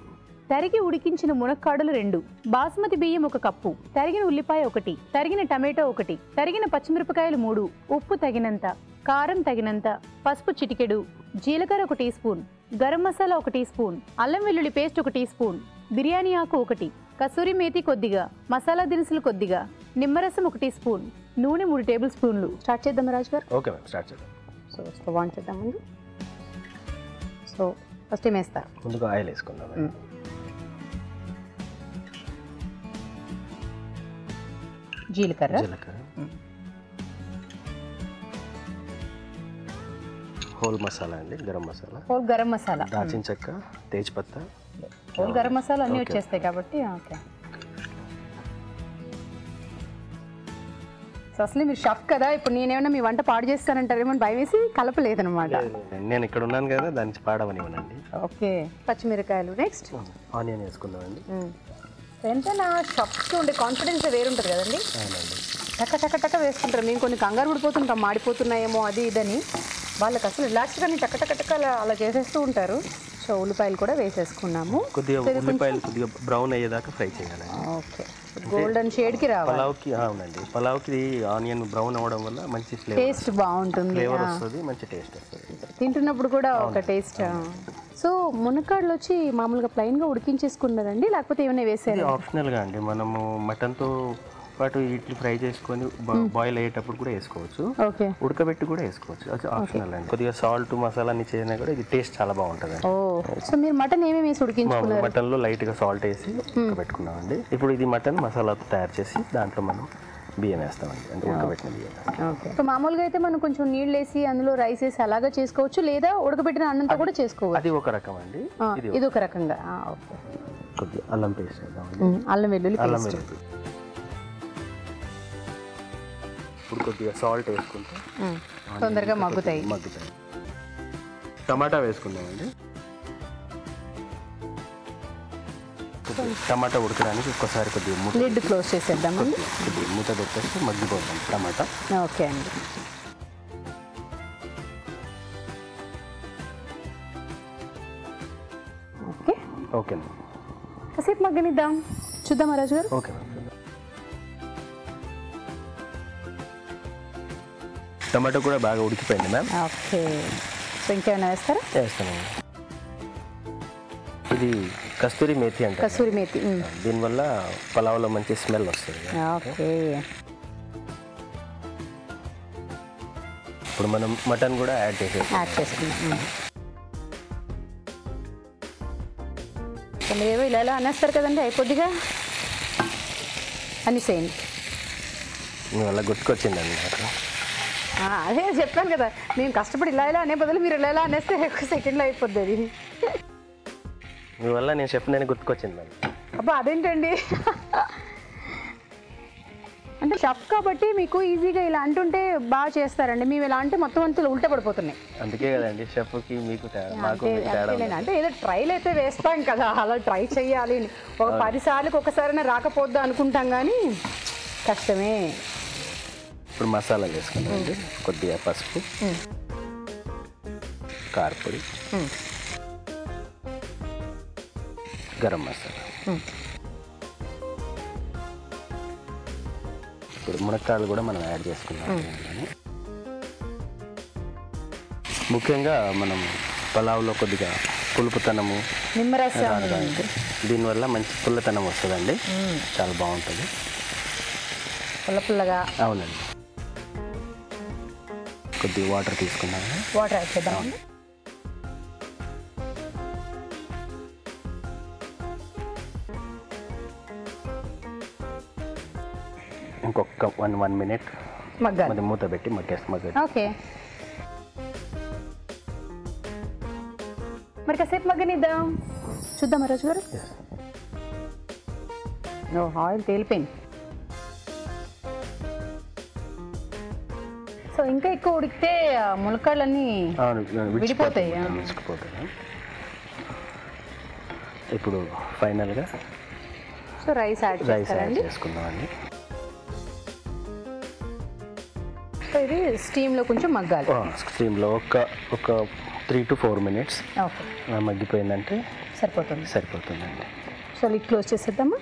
తరిగి ఉడికించిన మునక్కాడలు రెండు. బాస్మతి బియ్యం ఒక కప్పు. తరిగిన ఉల్లిపాయ ఒకటి. తరిగిన టమాటో ఒకటి. తరిగిన పచ్చిమిరపకాయలు మూడు. ఉప్పు తగినంత. కారం తగినంత. పసుపు చిటికెడు. జీలకర్ర ఒక టీ స్పూన్. గరం మసాలా ఒక టీ స్పూన్. అల్లం వెల్లుల్లి పేస్ట్ ఒక టీ స్పూన్. బిర్యానీ ఆకు ఒకటి. కసూరి మేతి కొద్దిగా. మసాలా దినుసులు కొద్దిగా. నిమ్మరసం ఒక టీ స్పూన్ నూనె మూడు టేబుల్ స్పూన్లు. స్టార్ట్ చేద్దాం Raju garu? Okay ma'am start చేద్దాం. సో స్టవ్ ఆన్ చేద్దాం ముందు. సో ఫస్ట్ ఏం వేస్తారు ముందుగా ఆయిల్ వేసుకుందాం. జీలకర్ర. జీలకర్ర. హోల్ మసాలా అండి గరం మసాలా. హోల్ గరం మసాలా. దాల్చిన చెక్క తేజ్పత్తా హోల్ గరం మసాలా అన్నీ. వచ్చేస్తాయి కాబట్టి ఓకే. సో అసలు మీరు షఫ్ కదా ఇప్పుడు నేనేమన్నా మీ వంట పాడు చేస్తానంటారేమో అని భయం వేసి కలపలేదనమాట నేను ఇక్కడ ఉన్నాను కదా దాన్ని పాడవనివ్వనండి. ఓకే. పచ్చిమిరకాయలు. నెక్స్ట్ ఆనియన్ వేసుకుందామండి. ఎంతైనా షఫ్కి ఉండే కాన్ఫిడెన్స్ వేరుంటుంది కదండి. అవునండి. టక టక టక వేసుకుంటారు మేము కొన్ని కంగారు పడిపోతుంటాం. మాడిపోతున్నాయేమో అది ఇదని. వాళ్ళకి అసలు రిలాక్స్గానే టక టక టక అలా అలా చేసేస్తూ ఉంటారు. సో ఉల్లిపాయలు కూడా వేసేసుకున్నాము. కొద్దిగా ఉల్లిపాయలు కొద్దిగా బ్రౌన్ అయ్యేదాకా ఫ్రై చేయాలండి. ఓకే. గోల్డెన్ షేడ్కి రావాలి. పలావ్కి అవునండి. పలావ్కి ఆనియన్ బ్రౌన్ అవ్వడం వల్ల మంచి ఫ్లేవర్ టేస్ట్ బాగుంటుంది. ఫ్లేవర్. వస్తుంది మంచి టేస్ట్ వస్తుంది. తింటున్నప్పుడు కూడా ఒక టేస్ట్ సో మునక్కాడలు వచ్చి మామూలుగా ప్లెయిన్గా ఉడికించేసుకున్నారండి లేకపోతే ఏమైనా వేసారు? ఆప్షనల్గా అండి. మనము మటన్తో పాటు ఇడ్లీ ఫ్రై చేసుకొని బాయిల్ అయ్యేటప్పుడు కూడా వేసుకోవచ్చు. ఓకే. ఉడకబెట్టి కూడా వేసుకోవచ్చు. అది ఆప్షనల్ అండి. కొద్దిగా సాల్ట్ మసాలా అన్ని చేసినా కూడా ఇది టేస్ట్ చాలా బాగుంటుంది సో మీరు మటన్ ఏమేమి ఉడికించుకున్నారు మటన్లో లైట్గా సాల్ట్ వేసి ఉడకబెట్టుకున్నామండి. ఇప్పుడు ఇది మటన్ మసాలాతో తయారు చేసి దాంట్లో మనం బియ్యం వేస్తామండి. అంటే ఉడకబెట్టిన బియ్యం సో మామూలుగా అయితే మనం కొంచెం నీళ్ళు వేసి అందులో రైస్ వేసి అలాగా చేసుకోవచ్చు లేదా ఉడకబెట్టిన అన్నంతో కూడా చేసుకోవచ్చు? అది ఒక రకం అండి ఇది ఒక రకంగా. కొద్దిగా అల్లం పేస్ట్ అల్లం వెల్లుల్లి అల్లం వెల్లుల్లి. ఇప్పుడు కొద్దిగా సాల్ట్ వేసుకుంటే తొందరగా మగ్గుతాయి. మగ్గుతాయి. టమాటా వేసుకుందామండి. టమాటా ఉడకడానికి ఒక్కసారి కొద్దిగా మూత లిడ్ క్లోజ్ కొద్దిగా మూత పెట్టేస్తే మగ్గిపోతాం టమాటా. ఓకే అండి. ఓకే. ఓకే కాసేపు మగ్గనిద్దాం. చూద్దామా రాజు గారు ఓకే టమాటో కూడా బాగా ఉడికిపోయింది మ్యామ్ ఓకే. సో ఇంకేమైనా వేస్తారా? చేస్తానండి ఇది కస్తూరి మేతి అంటారు. కసూరి మేతి. దీనివల్ల పలావ్లో మంచి స్మెల్ వస్తుంది ఓకే. ఇప్పుడు మనం మటన్ కూడా యాడ్ చేసేస్తాం యాడ్ చేసుకున్నాం మీరేవో ఇలా ఇలా అనేస్తారు కదండి అయిపోద్దిగా అనేసేయండి. వల్ల గుర్తుకొచ్చిందండి నాకు. అదే చెప్పాను కదా మేము కష్టపడి ఇలా ఇలా అనే బదులు మీరు ఇలా ఇలా అనేస్తే ఒక సెకండ్లో అయిపోద్ది అది. మీ వల్ల నేను షెఫ్ నేను గుర్తుకొచ్చిందండి అబ్బా అదేంటండి? అంటే షఫ్ కాబట్టి మీకు ఈజీగా ఇలా అంటుంటే బాగా చేస్తారండి. మేము ఇలా అంటే మొత్తం అంతా ఉల్టా పడిపోతున్నాయి. అందుకే కదండి షెఫ్కి మీకు అంటే ఏదో ట్రైల్ అయితే వేస్తాం కదా అలా ట్రై చేయాలి. ఒక పది సార్లకు ఒకసారైనా రాకపోద్దా అనుకుంటాం కానీ కష్టమే. ఇప్పుడు మసాలా వేసుకున్నామండి కొద్దిగా పసుపు. కారపొడి. గరం మసాలా. ఇప్పుడు మునక్కాయలు కూడా మనం యాడ్ చేసుకున్నాం ముఖ్యంగా మనం పలావ్లో కొద్దిగా పులుపుతనము నిమ్మరసం. దీనివల్ల మంచి పుల్లతనం వస్తుందండి. చాలా బాగుంటుంది. పుల్ల పుల్లగా అవునండి. కొద్దిగా వాటర్ తీసుకున్నాము వాటర్ యాడ్ చేద్దాం ఇంకొక వన్ వన్ మినిట్ మగ్గాలి. మూత పెట్టి మగ్గేసి మగ్గ ఓకే. మరి కాసేపు మగ్గనిద్దాం. చూద్దాం రోజు గారు. ఆయిల్ తేలిపోయింది. ఇంకా ఎక్కువ ఉడికితే ములక్కాడలన్నీ అవును విడిపోతాయి. విడిచిపోతాయి ఇప్పుడు ఫైనల్గా so rice add rice add చేసుకుందామండి. సో ఇది స్టీమ్లో కొంచెం మగ్గాలి. స్టీమ్లో ఒక ఒక త్రీ టు ఫోర్ మినిట్స్ మగ్గిపోయిందంటే సరిపోతుంది. సరిపోతుందండి. సో లిడ్ క్లోజ్ చేసేద్దామా?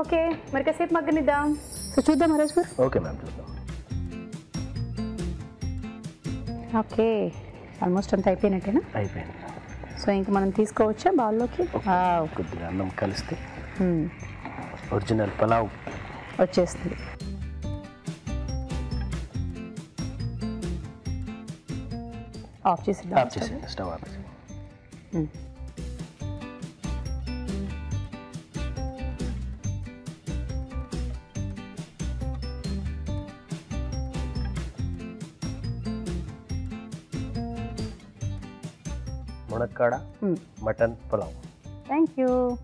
ఓకే మరి కాసేపు మగ్గనిద్దాం సో చూద్దాం రాజు గారు ఓకే మ్యామ్ చూద్దాం ఓకే ఆల్మోస్ట్ అంతా అయిపోయినట్టేనా అయిపోయింది సో ఇంక మనం తీసుకోవచ్చా బౌల్లోకి కొద్దిగా అన్నం కలిస్తే ఒరిజినల్ పలావ్ వచ్చేస్తుంది ఆఫ్ చేసేద్దాం ఆఫ్ చేసేయండి స్టవ్ ఆఫ్ చేసేయండి మునక్కాడ మటన్ పులావ్. థ్యాంక్ యూ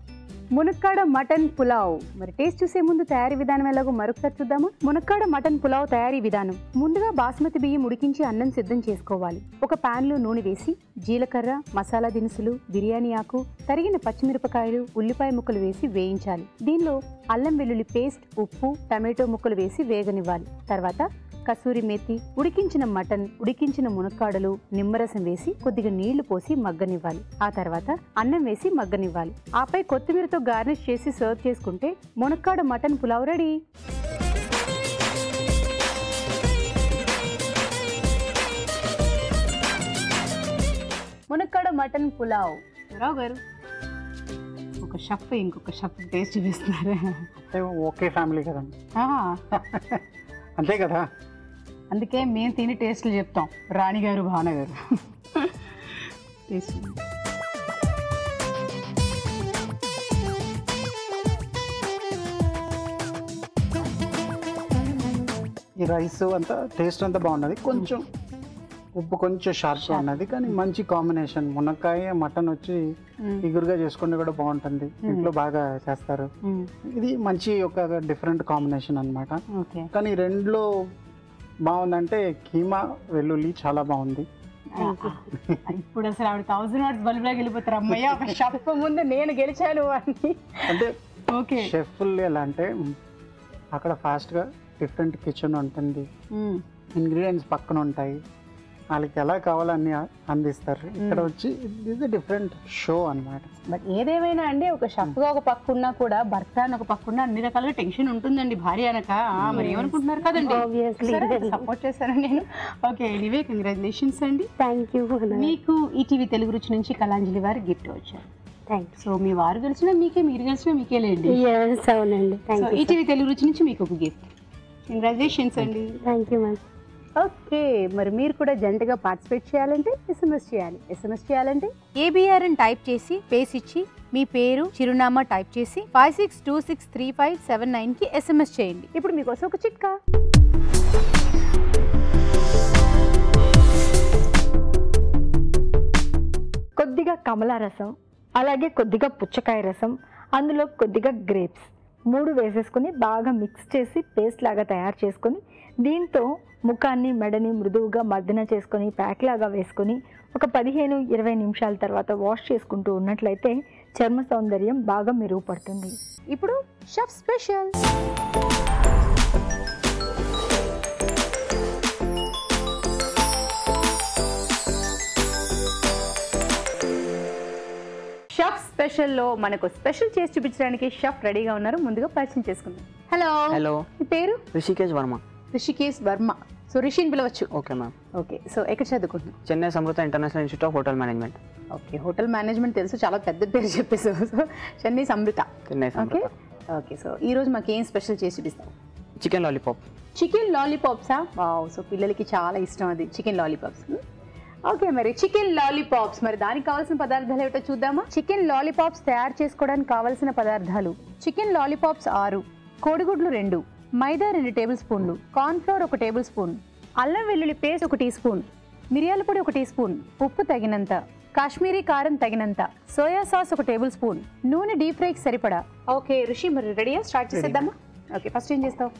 మునక్కాడ మటన్ పులావ్. మరి టేస్ట్ చూసే ముందు తయారీ విధానం ఎలాగో మరొకసారి చూద్దామా? మునక్కాడ మటన్ పులావ్ తయారీ విధానం. ముందుగా బాస్మతి బియ్యం ఉడికించి అన్నం సిద్ధం చేసుకోవాలి. ఒక పాన్లో నూనె వేసి జీలకర్ర మసాలా దినుసులు బిర్యానీ ఆకు తరిగిన పచ్చిమిరపకాయలు ఉల్లిపాయ ముక్కలు వేసి వేయించాలి. దీనిలో అల్లం వెల్లుల్లి పేస్ట్ ఉప్పు టమాటో ముక్కలు వేసి వేగనివ్వాలి. తర్వాత కసూరి మేతి ఉడికించిన మటన్ ఉడికించిన మునక్కాడలు నిమ్మరసం వేసి కొద్దిగా నీళ్ళు పోసి మగ్గనివ్వాలి. ఆ తర్వాత అన్నం వేసి మగ్గనివ్వాలి. ఆపై కొత్తిమీరతో గార్నిష్ చేసి సర్వ్ చేసుకుంటే మునక్కాడ మటన్ పులావ్ రెడీ. మునక్కాడ మటన్ పులావ్. రావు గారు ఒక షఫ్ ఇంకొక షఫ్ టేస్ట్ చూపిస్తున్నారు ఓకే ఫ్యామిలీ కదండి. అంతే కదా? అందుకే మేము తిని టేస్ట్లు చెప్తాం. రాణి గారు భావన గారు. టేస్ట్ ఈ రైస్ అంతా టేస్ట్ అంతా బాగున్నది. కొంచెం ఉప్పు కొంచెం షార్ప్గా ఉన్నది కానీ మంచి కాంబినేషన్. మునక్కాయ మటన్ వచ్చి ఇగురుగా చేసుకుంటే కూడా బాగుంటుంది. ఇంట్లో బాగా చేస్తారు. ఇది మంచి ఒక డిఫరెంట్ కాంబినేషన్ అన్నమాట. ఓకే. కానీ రెండులో బాగుందంటే కీమా వెల్లుల్లి చాలా బాగుంది. ఇప్పుడు అసలు ఆవిడ థౌసండ్ వాట్స్ బల్బులోకి వెళ్ళిపోతారు. అమ్మయ్య ఒక ముందు నేను గెలిచాను అని. అంటే ఓకే. షెఫ్లు ఎలా అంటే అక్కడ ఫాస్ట్గా డిఫరెంట్ కిచెన్ ఉంటుంది. ఇంగ్రీడియంట్స్ పక్కన ఉంటాయి. వాళ్ళకి ఎలా కావాలని అందిస్తారు. ఇక్కడ వచ్చి ఇది డిఫరెంట్ షో అన్నమాట. బట్ ఏదేమైనా అండి ఒక షఫ్గా ఒక పక్క ఉన్నా కూడా భర్త అని ఒక పక్క ఉన్నా అన్ని రకాలుగా టెన్షన్ ఉంటుందండి. భార్య అనక ఆ, మరి ఏమనుకుంటున్నారు కదండి? Obviously. సపోర్ట్ చేశాను నేను. ఓకే ఎనీవే కంగ్రాచులేషన్స్ అండి. థ్యాంక్ యూ మీకు ఈటీవీ తెలుగు రుచి నుంచి కళాంజలి వారి గిఫ్ట్ వచ్చారు. థ్యాంక్ సో మీ వారు గెలిచినా మీకే మీరు గెలిచినా మీకే లేండి. అవునండి. So thank you ETV Telugu Ruchi నుంచి మీకు ఒక గిఫ్ట్ కంగ్రాచులేషన్స్ అండి. థ్యాంక్ యూ మ్యామ్ ఓకే మరి మీరు కూడా జంటగా పార్టిసిపేట్ చేయాలంటే ఎస్ఎంఎస్ చేయాలి. ఎస్ఎంఎస్ చేయాలంటే ఏబిఆర్ అని టైప్ చేసి పేస్ ఇచ్చి మీ పేరు చిరునామా టైప్ చేసి five six two six three five seven నైన్కి ఎస్ఎంఎస్ చేయండి. ఇప్పుడు మీకోసం ఒక చిట్కా. కొద్దిగా కమల రసం అలాగే కొద్దిగా పుచ్చకాయ రసం అందులో కొద్దిగా గ్రేప్స్ మూడు వేసేసుకొని బాగా మిక్స్ చేసి పేస్ట్ లాగా తయారు చేసుకొని దీంతో ముఖాన్ని మెడని మృదువుగా మర్దన చేసుకొని ప్యాక్ లాగా వేసుకొని ఒక పదిహేను ఇరవై నిమిషాల తర్వాత వాష్ చేసుకుంటూ ఉన్నట్లయితే చర్మ సౌందర్యం బాగా మెరుగుపడుతుంది. ఇప్పుడు షెఫ్ స్పెషల్. షెఫ్ స్పెషల్లో మనకు స్పెషల్ చేసి చూపించడానికి షెఫ్ రెడీగా ఉన్నారు. ముందుగా పరిచయం చేసుకుందాం. హలో. హలో. మీ పేరు? రిషికేష్ వర్మ. రిషికేష్ వర్మ. సో రిషిని పిలవచ్చు. Okay ma'am. ఓకే. సో ఎక్కడ చదువుకుంటున్నాం Chennai Samrutha international institute of hotel management. Okay. Hotel management తెలుసు చాలా పెద్ద పేరు చెప్పేసావు so Chennai Samrutha Chennai okay. Samrutha okay. So ఈ రోజు మాకు ఏం స్పెషల్ చేసి చూపిస్తాం చికెన్ లాలీపాప్. చికెన్ లాలీపాప్సా? వావ్. సో పిల్లలకి చాలా ఇష్టం అది చికెన్ లాలీపాప్స్. ఓకే మరి చికెన్ లాలీపాప్స్. మరి దానికి కావాల్సిన పదార్థాలు ఏమిటో చూద్దామా? చికెన్ లాలీపాప్స్ తయారు చేసుకోవడానికి కావాల్సిన పదార్థాలు. చికెన్ లాలీపాప్స్ ఆరు కోడిగుడ్లు రెండు మైదా రెండు టేబుల్ స్పూన్లు కార్న్ ఫ్లోర్ ఒక టేబుల్ స్పూన్ అల్లం వెల్లుల్లి పేస్ట్ ఒక టీ స్పూన్ మిరియాల పొడి ఒక టీ స్పూన్ ఉప్పు తగినంత కాశ్మీరీ కారం తగినంత సోయా సాస్ ఒక టేబుల్ స్పూన్ నూనె డీప్ ఫ్రైకి సరిపడా. ఓకే ఋషి మరి రెడీయా? స్టార్ట్ చేసేద్దామా? ఓకే ఫస్ట్ ఏం చేస్తావు?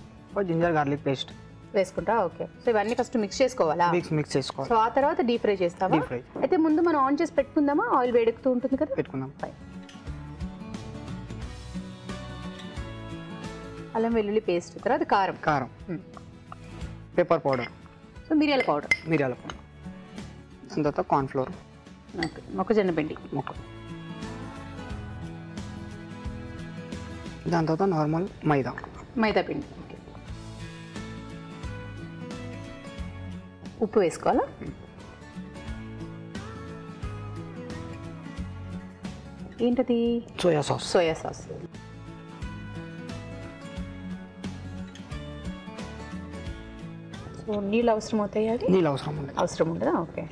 Ginger garlic paste. వేసుకుంటా? ఓకే. సో ఇవన్నీ ఫస్ట్ మిక్స్ చేసుకోవాలా? మిక్స్ మిక్స్ చేసుకోవాలి. సో ఆ తర్వాత డీప్ ఫ్రై చేస్తావా. అయితే ముందు మనం ఆన్ చేసి పెట్టుకుందామా? ఆయిల్ వేడెక్కుతూ ఉంటుంది కదా? పెట్టుకుందాం. అల్లం వెల్లుల్లి పేస్ట్ తర్వాత కారం. కారం. పెప్పర్ పౌడర్ సో మిరియాల పౌడర్ మిరియాల పౌడర్ దాని తర్వాత కార్న్ఫ్లోర్ ఓకే మొక్కజొన్న పిండి. మొక్క. దాని తర్వాత నార్మల్ మైదా. మైదా పిండి ఓకే. ఉప్పు వేసుకోవాలా? ఏంటది? Soya sauce. Soya sauce. నీళ్ళు అవసరం అవుతాయి అది? నీళ్ళు అవసరం ఉంది అవసరం ఉండదా? ఓకే.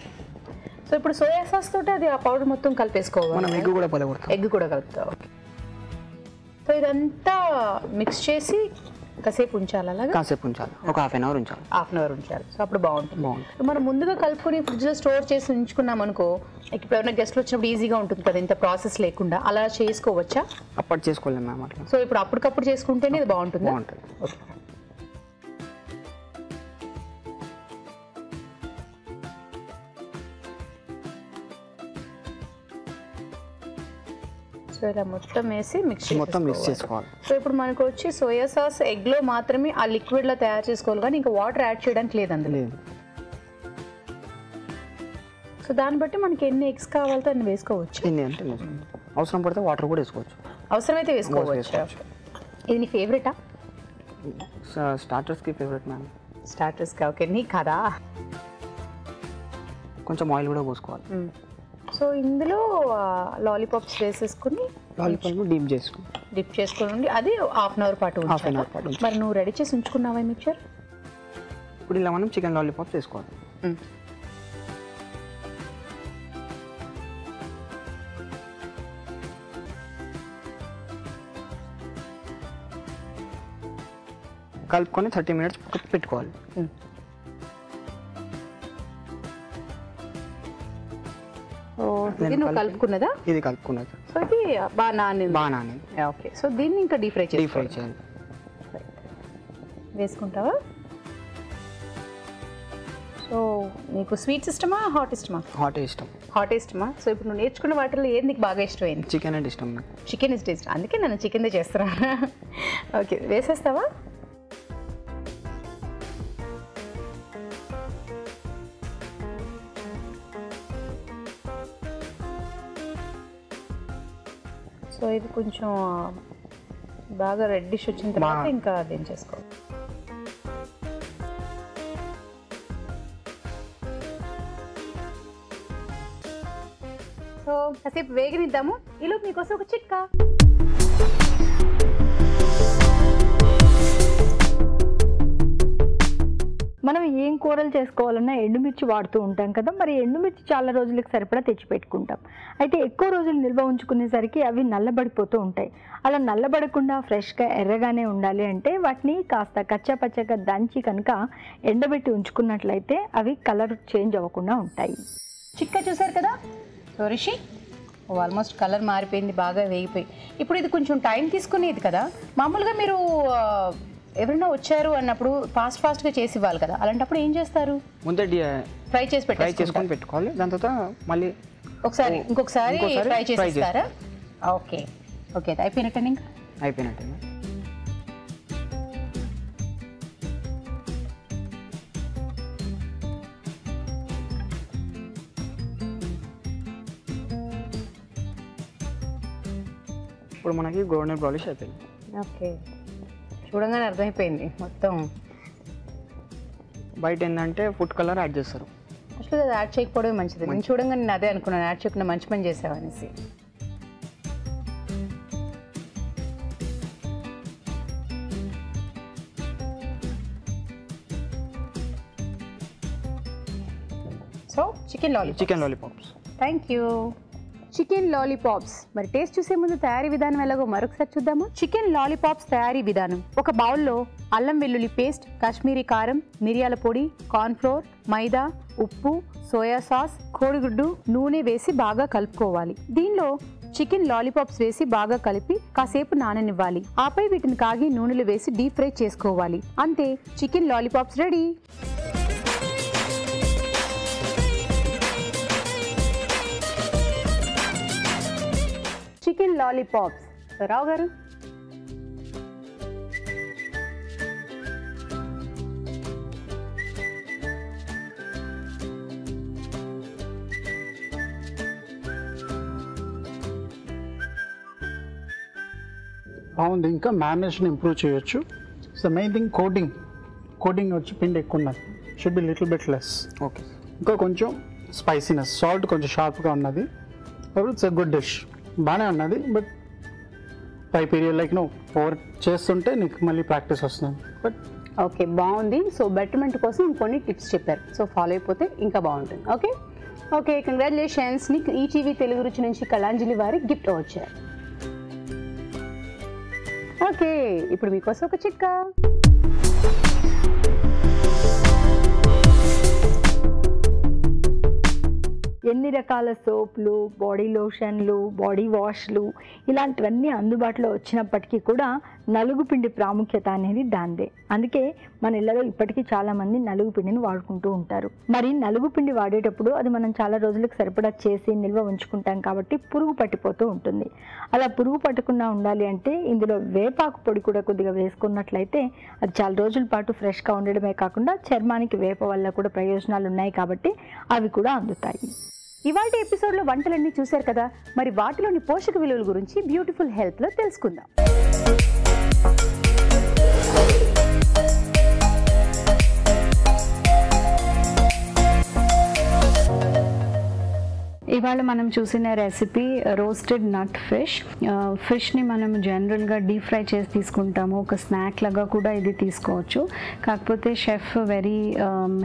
సో ఇప్పుడు సోయా సాస్ తోటి అది ఆ పౌడర్ మొత్తం మనం కలిపేసుకోవాలి ఎగ్ కూడా పలగొడతాం ఎగ్ కూడా కలుపుతా. ఓకే. సో ఇదంతా మిక్స్ చేసి కాసేపు ఉంచాలి అలాగా? కాసేపు ఉంచాలి. ఒక హాఫ్ అన్ అవర్ ఉంచాలి. హాఫ్ అన్ అవర్ ఉంచాలి. సో అప్పుడు బాగుంటుంది. బాగుంటుంది. మనం ముందుగా కలుపుకొని ఫ్రిడ్జ్లో స్టోర్ చేసి ఉంచుకున్నాం అనుకో ఇప్పుడు ఎవరైనా గెస్ట్లు వచ్చినప్పుడు ఈజీగా ఉంటుంది కదా ఇంత ప్రాసెస్ లేకుండా. అలా చేసుకోవచ్చా? అప్పటి చేసుకోలేము మ్యామ్ అట్లా. సో ఇప్పుడు అప్పటికప్పుడు చేసుకుంటేనే ఇది బాగుంటుందా? బాగుంటుంది. ఓకే. సో ఇలా మొత్తం వేసి మిక్స్ మొత్తం మిక్స్ చేసుకోవాలి. సో ఇప్పుడు మనకు వచ్చి సోయా సాస్ ఎగ్లో మాత్రమే ఆ లిక్విడ్లో తయారు చేసుకోవాలి కానీ ఇంకా వాటర్ యాడ్ చేయడానికి లేదు అందులో. లేదు. సో దాన్ని బట్టి మనకి ఎన్ని ఎగ్స్ కావాలో అన్ని వేసుకోవచ్చు. ఎన్ని అంటే. అవసరం పడితే వాటర్ కూడా వేసుకోవచ్చు. అవసరమైతే వేసుకోవచ్చు. ఇది నీ ఫేవరెటా స్టార్టర్స్కి ఫేవరెట్ మ్యామ్ స్టార్టర్స్ కా? ఓకే నీ కదా? కొంచెం ఆయిల్ కూడా పోసుకోవాలి. సో ఇందులో లాలీపాప్స్ వేసేసుకుని లాలీపాప్ డీప్ చేసుకుని. డిప్ చేసుకుని ఉండి అది హాఫ్ అన్ అవర్ పాటు an ఉంచాలా? hour పాటు. మరి నువ్వు రెడీ చేసి ఉంచుకున్నావా మిక్చర్? ఇప్పుడు ఇలా మనం చికెన్ లాలీపాప్స్ వేసుకోవాలి కలుపుకొని థర్టీ మినిట్స్ పెట్టుకోవాలి. ఇది నువ్వు కలుపుకున్నదా? ఇది కలుపుకున్నది. సో ఇది బాగా బాగా ఓకే సో దీన్ని ఇంకా డీప్ ఫ్రై డీప్ ఫ్రై చేయాలి. వేసుకుంటావా? సో నీకు స్వీట్స్ ఇష్టమా హాట్ ఇష్టమా? హాట్ ఇష్టం. హాట్ ఇష్టమా? సో ఇప్పుడు నువ్వు నేర్చుకున్న వాటిల్లో ఏది నీకు బాగా ఇష్టమైంది? చికెన్ అంటే ఇష్టం చికెన్ టేస్ట్. అందుకే నన్ను చికెన్దే చేస్తున్నా. (laughs) ఓకే వేసేస్తావా? ఇది కొంచెం బాగా రెడ్డిష్ వచ్చిన తర్వాత ఇంకా దించేసుకో సో కాసేపు వేగనిద్దాము ఈలోపు మీకోసం ఒక చిట్కా. ఏం కూరలు చేసుకోవాలన్నా ఎండుమిర్చి వాడుతూ ఉంటాం కదా మరి ఎండుమిర్చి చాలా రోజులకు సరిపడా తెచ్చిపెట్టుకుంటాం. అయితే ఎక్కువ రోజులు నిల్వ ఉంచుకునేసరికి అవి నల్లబడిపోతూ ఉంటాయి. అలా నల్లబడకుండా ఫ్రెష్గా ఎర్రగానే ఉండాలి అంటే వాటిని కాస్త కచ్చా పచ్చగా దంచి కనుక ఎండబెట్టి ఉంచుకున్నట్లయితే అవి కలర్ చేంజ్ అవ్వకుండా ఉంటాయి. చిక్క చూసారు కదా? సో రిషి ఆల్మోస్ట్ కలర్ మారిపోయింది బాగా వేగిపోయి. ఇప్పుడు ఇది కొంచెం టైం తీసుకునేది కదా? మామూలుగా మీరు ఎవరైనా వచ్చారు అన్నప్పుడు ఫాస్ట్ ఫాస్ట్గా చేసి ఇవ్వాలి కదా. అలాంటప్పుడు ఏం చేస్తారు? ముందే ఫ్రై చేసి ఫ్రై చేసుకొని పెట్టుకోవాలి. దాని తర్వాత మళ్ళీ ఒకసారి ఇంకొకసారి ఫ్రై చేసేస్తారా ఓకే. ఓకే అది అయిపోయినట్టు ఇంకా అయిపోయినట్టే ఇప్పుడు మనకి గోల్డెన్ బ్రౌలిష్ అయిపోయింది. ఓకే. చూడంగానే అర్థమైపోయింది. మొత్తం బయట ఏంటంటే ఫుడ్ కలర్ యాడ్ చేస్తారు. అసలు అది యాడ్ చేయకపోవడమే మంచిది. నేను చూడంగా నేను అదే అనుకున్నాను యాడ్ చేయకుండా మంచి పని చేసావు అనేసి. So chicken lollipop chicken lollipops. Thank you chicken lollipops. మరి టేస్ట్ చూసే ముందు తయారీ విధానం ఎలాగో మరొకసారి చూద్దామా. చికెన్ లాలీపాప్స్ తయారీ విధానం. ఒక బౌల్లో అల్లం వెల్లుల్లి పేస్ట్ కాశ్మీరీ కారం మిరియాల పొడి కార్న్ ఫ్లోర్ మైదా ఉప్పు సోయా సాస్ కోడిగుడ్డు నూనె వేసి బాగా కలుపుకోవాలి. దీనిలో చికెన్ లాలీపాప్స్ వేసి బాగా కలిపి కాసేపు నాననివ్వాలి. ఆపై వీటిని కాగి నూనెలో వేసి డీప్ ఫ్రై చేసుకోవాలి. అంతే chicken lollipops ready. Chicken lollipops Rao garu? బాగుంది. ఇంకా మ్యారినేషన్ ఇంప్రూవ్ చేయొచ్చు. So main thing coating coating వచ్చి పిండి ఎక్కువ ఉన్నది. Should be little bit less okay ఇంకా కొంచెం స్పైసీనెస్ సాల్ట్ కొంచెం షార్ప్గా ఉన్నది. ఇట్స్ ఎ గుడ్ డిష్ బాగానే ఉన్నది బట్ పై పీరియడ్ లైక్ నువ్వు ఓవర్ చేస్తుంటే నీకు మళ్ళీ ప్రాక్టీస్ వస్తుంది. బట్ ఓకే బాగుంది. సో బెటర్మెంట్ కోసం కొన్ని టిప్స్ చెప్పారు. సో ఫాలో అయిపోతే ఇంకా బాగుంటుంది. ఓకే ఓకే కంగ్రాచులేషన్స్ నీకు ఈటీవీ తెలుగు రుచి నుంచి కళాంజలి వారి గిఫ్ట్ వచ్చారు ఓకే ఇప్పుడు మీకోసం ఒక చిక్క ఎన్ని రకాల సోప్లు బాడీ లోషన్లు బాడీ వాష్లు ఇలాంటివన్నీ అందుబాటులో వచ్చినప్పటికీ కూడా నలుగు పిండి ప్రాముఖ్యత అనేది దాందే అందుకే మన ఇళ్ళలో ఇప్పటికీ చాలామంది నలుగు పిండిని వాడుకుంటూ ఉంటారు. మరి నలుగు పిండి వాడేటప్పుడు అది మనం చాలా రోజులకు సరిపడా చేసి నిల్వ ఉంచుకుంటాం కాబట్టి పురుగు పట్టిపోతూ ఉంటుంది. అలా పురుగు పట్టకుండా ఉండాలి అంటే ఇందులో వేపాకు పొడి కూడా కొద్దిగా వేసుకున్నట్లయితే అది చాలా రోజుల పాటు ఫ్రెష్గా ఉండడమే కాకుండా చర్మానికి వేప వల్ల కూడా ప్రయోజనాలు ఉన్నాయి కాబట్టి అవి కూడా అందుతాయి. ఇవాళ ఎపిసోడ్లో వంటలన్నీ చూశారు కదా మరి వాటిలోని పోషక విలువల గురించి బ్యూటిఫుల్ హెల్త్లో తెలుసుకుందాం. ఇవాళ మనం చూసిన రెసిపీ రోస్టెడ్ నట్ ఫిష్ ఫిష్ని మనం జనరల్గా డీప్ ఫ్రై చేసి తీసుకుంటాము. ఒక స్నాక్ లాగా కూడా ఇది తీసుకోవచ్చు. కాకపోతే షెఫ్ వెరీ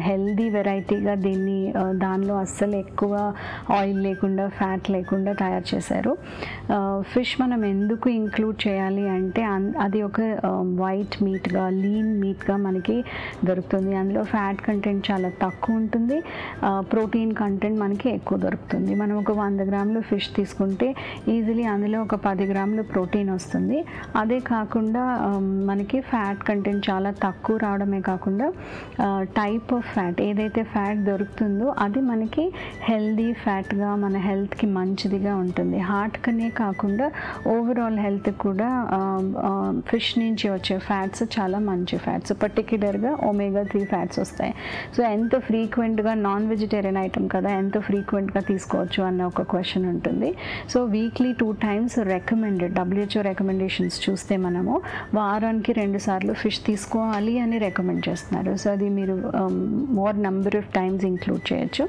హెల్దీ వెరైటీగా దీన్ని uh, దానిలో అస్సలు ఎక్కువ ఆయిల్ లేకుండా ఫ్యాట్ లేకుండా తయారు చేశారు. Uh, ఫిష్ మనం ఎందుకు ఇంక్లూడ్ చేయాలి అంటే అన్- అది ఒక వైట్ మీట్గా లీన్ మీట్గా మనకి దొరుకుతుంది. అందులో ఫ్యాట్ కంటెంట్ చాలా తక్కువ ఉంటుంది. Uh, ప్రోటీన్ కంటెంట్ మనకి ఎక్కువ దొరుకుతుంది. మనం ఒక వంద గ్రాములు ఫిష్ తీసుకుంటే ఈజీలీ అందులో ఒక పది గ్రాములు ప్రోటీన్ వస్తుంది. అదే కాకుండా మనకి ఫ్యాట్ కంటెంట్ చాలా తక్కువ రావడమే కాకుండా టైప్ ఆఫ్ ఫ్యాట్ ఏదైతే ఫ్యాట్ దొరుకుతుందో అది మనకి హెల్దీ ఫ్యాట్గా మన హెల్త్కి మంచిదిగా ఉంటుంది. హార్ట్కనే కాకుండా ఓవరాల్ హెల్త్ కూడా ఫిష్ నుంచి వచ్చే ఫ్యాట్స్ చాలా మంచి ఫ్యాట్స్. పర్టిక్యులర్గా ఒమేగా త్రీ ఫ్యాట్స్ వస్తాయి. సో ఎంత ఫ్రీక్వెంట్గా నాన్ వెజిటేరియన్ ఐటమ్ కదా ఎంత ఫ్రీక్వెంట్గా చేసుకోవచ్చు అన్న ఒక క్వశ్చన్ ఉంటుంది. So weekly two times recommended WHO recommendations చూస్తే మనము వారానికి రెండు సార్లు ఫిష్ తీసుకోవాలి అని రికమెండ్ చేస్తున్నారు. సో అది మీరు more number of times include చేయొచ్చు.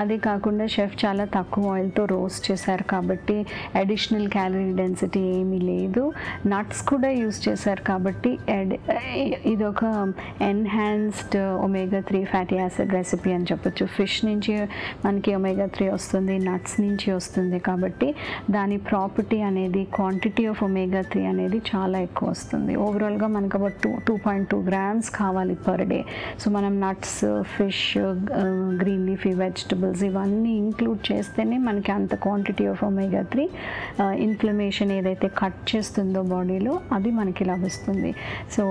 అదే కాకుండా షెఫ్ చాలా తక్కువ ఆయిల్తో రోస్ట్ చేశారు కాబట్టి అడిషనల్ క్యాలరీ డెన్సిటీ ఏమీ లేదు. నట్స్ కూడా యూస్ చేశారు కాబట్టి ఇది ఒక enhanced omega three fatty acid recipe అని చెప్పొచ్చు. ఫిష్ నుంచి మనకి ఒమేగా త్రీ వస్తుంది. నట్స్ నుంచి వస్తుంది కాబట్టి దాని ప్రాపర్టీ అనేది క్వాంటిటీ ఆఫ్ ఒమేగా త్రీ అనేది చాలా ఎక్కువ వస్తుంది. ఓవరాల్గా మనకు ఒక two two point two grams కావాలి పర్ డే సో మనం nuts fish green leafy vegetables ఇవన్నీ ఇంక్లూడ్ చేస్తేనే మనకి అంత quantity of omega three inflammation ఏదైతే కట్ చేస్తుందో బాడీలో అది మనకి లభిస్తుంది. సో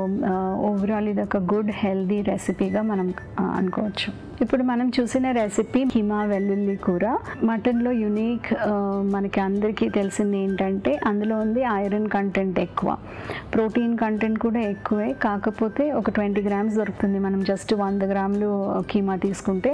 ఓవరాల్ ఇది ఒక గుడ్ హెల్దీ రెసిపీగా మనం uh, అనుకోవచ్చు. ఇప్పుడు మనం చూసిన రెసిపీ హిమా వెల్లుల్లి కూర. మటన్లో యునీక్ మనకి అందరికీ తెలిసింది ఏంటంటే అందులో ఉంది ఐరన్ కంటెంట్ ఎక్కువ. ప్రోటీన్ కంటెంట్ కూడా ఎక్కువే. కాకపోతే ఒక ట్వంటీ గ్రామ్స్ దొరుకుతుంది. మనం జస్ట్ వంద గ్రాములు కీమా తీసుకుంటే.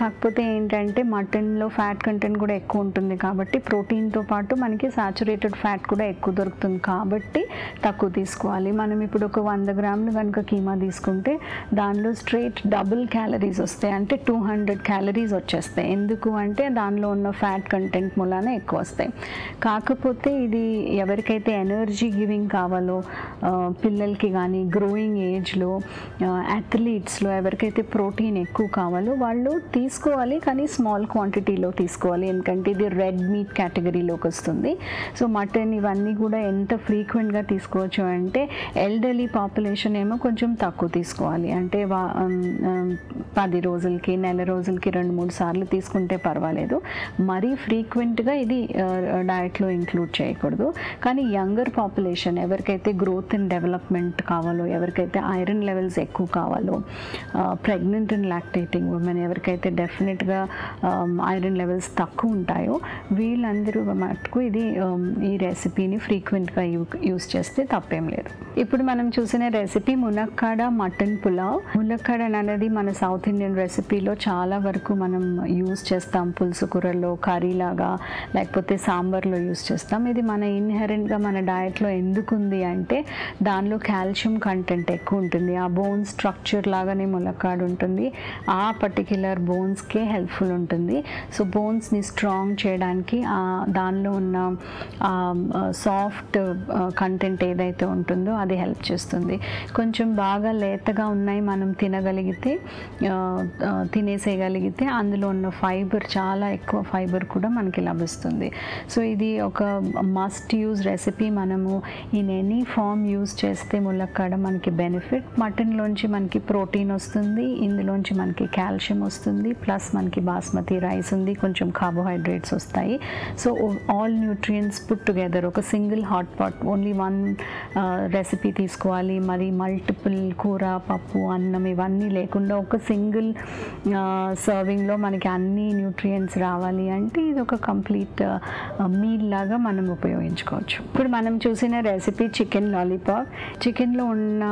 కాకపోతే ఏంటంటే మటన్లో ఫ్యాట్ కంటెంట్ కూడా ఎక్కువ ఉంటుంది కాబట్టి ప్రోటీన్తో పాటు మనకి సాచురేటెడ్ ఫ్యాట్ కూడా ఎక్కువ దొరుకుతుంది కాబట్టి తక్కువ తీసుకోవాలి. మనం ఇప్పుడు ఒక వంద గ్రాములు కనుక కీమా తీసుకుంటే దానిలో స్ట్రైట్ డబుల్ క్యాలరీస్ వస్తాయి. అంటే టూ హండ్రెడ్ క్యాలరీస్ వచ్చేస్తాయి. ఎందుకు అంటే దానిలో ఉన్న ఫ్యాట్ కంటెంట్ మూలాన ఎక్కువ వస్తాయి కాకపోతే ఇది ఎవరికైతే ఎనర్జీ గివింగ్ కావాలో పిల్లలకి కానీ గ్రోయింగ్ ఏజ్లో అథ్లీట్స్లో ఎవరికైతే ప్రోటీన్ ఎక్కువ కావాలో వాళ్ళు తీసుకోవాలి కానీ స్మాల్ క్వాంటిటీలో తీసుకోవాలి. ఎందుకంటే ఇది రెడ్ మీట్ కేటగిరీలోకి వస్తుంది. సో మటన్ ఇవన్నీ కూడా ఎంత ఫ్రీక్వెంట్గా తీసుకోవచ్చు అంటే ఎల్డర్లీ పాపులేషన్ ఏమో కొంచెం తక్కువ తీసుకోవాలి. అంటే వా- పది రోజులకి నెల రోజులకి రెండు మూడు సార్లు తీసుకుంటే పర్వాలేదు. మరీ ఫ్రీక్వెంట్గా ఇది డయట్లో ఇంక్లూడ్ చేయకూడదు. కానీ యంగర్ పాపులేషన్ ఎవరికైతే గ్రోత్ అండ్ డెవలప్మెంట్ కావాలో ఎవరికైతే ఐరన్ లెవెల్స్ ఎక్కువ కావాలో ప్రెగ్నెంట్ అండ్ లాక్టేటింగ్ ఉమెన్ ఎవరికైతే డెఫినెట్గా ఐరన్ లెవెల్స్ తక్కువ ఉంటాయో వీళ్ళందరూ మటుకు ఇది ఈ రెసిపీని ఫ్రీక్వెంట్గా యూస్ చేస్తే తప్పేం లేదు. ఇప్పుడు మనం చూసిన రెసిపీ మునక్కాడ మటన్ పులావ్. మునక్కాడ అనేది మన సౌత్ ఇండియన్ రెసిపీలో చాలా వరకు మనం యూస్ చేస్తాం పులుసు కూరల్లో కర్రీ లాగా లేకపోతే సాంబార్లో యూస్ చేస్తాం. ఇది మన ఇన్హెరెంట్గా మన డయట్లో ఎందుకు ఉంది అంటే దానిలో కాల్షియం కంటెంట్ ఎక్కువ ఉంటుంది. ఆ బోన్ స్ట్రక్చర్ లాగానే ములక్కాడు ఉంటుంది. ఆ పర్టిక్యులర్ బోన్స్కే హెల్ప్ఫుల్ ఉంటుంది. సో బోన్స్ని స్ట్రాంగ్ చేయడానికి ఆ దానిలో ఉన్న సాఫ్ట్ కంటెంట్ ఏదైతే ఉంటుందో అది హెల్ప్ చేస్తుంది. కొంచెం బాగా లేతగా ఉన్నాయి మనం తినగలిగితే తినేసేయగలిగితే అందులో ఉన్న ఫైబర్ చాలా ఎక్కువ ఫైబర్ కూడా మనకి లభిస్తుంది. సో ఇది ఒక మస్ట్ యూజ్ రెసిపీ మనము ఇన్ ఎనీ ఫామ్ యూజ్ చేస్తే ములక్కాడ మనకి బెనిఫిట్ మటన్లోంచి మనకి ప్రోటీన్ వస్తుంది ఇందులోంచి మనకి కాల్షియం వస్తుంది ప్లస్ మనకి బాస్మతి రైస్ ఉంది కొంచెం కార్బోహైడ్రేట్స్ వస్తాయి. So all nutrients put together ఒక single hot pot only one recipe తీసుకోవాలి. మరి మల్టిపుల్ కూర పప్పు అన్నం ఇవన్నీ లేకుండా ఒక సింగిల్ సర్వింగ్లో uh, మనకి అన్ని న్యూట్రియంట్స్ రావాలి. అంటే ఇది ఒక కంప్లీట్ మీల్ లాగా మనం ఉపయోగించుకోవచ్చు. ఇప్పుడు మనం చూసిన రెసిపీ చికెన్ లాలీపాప్ చికెన్లో ఉన్న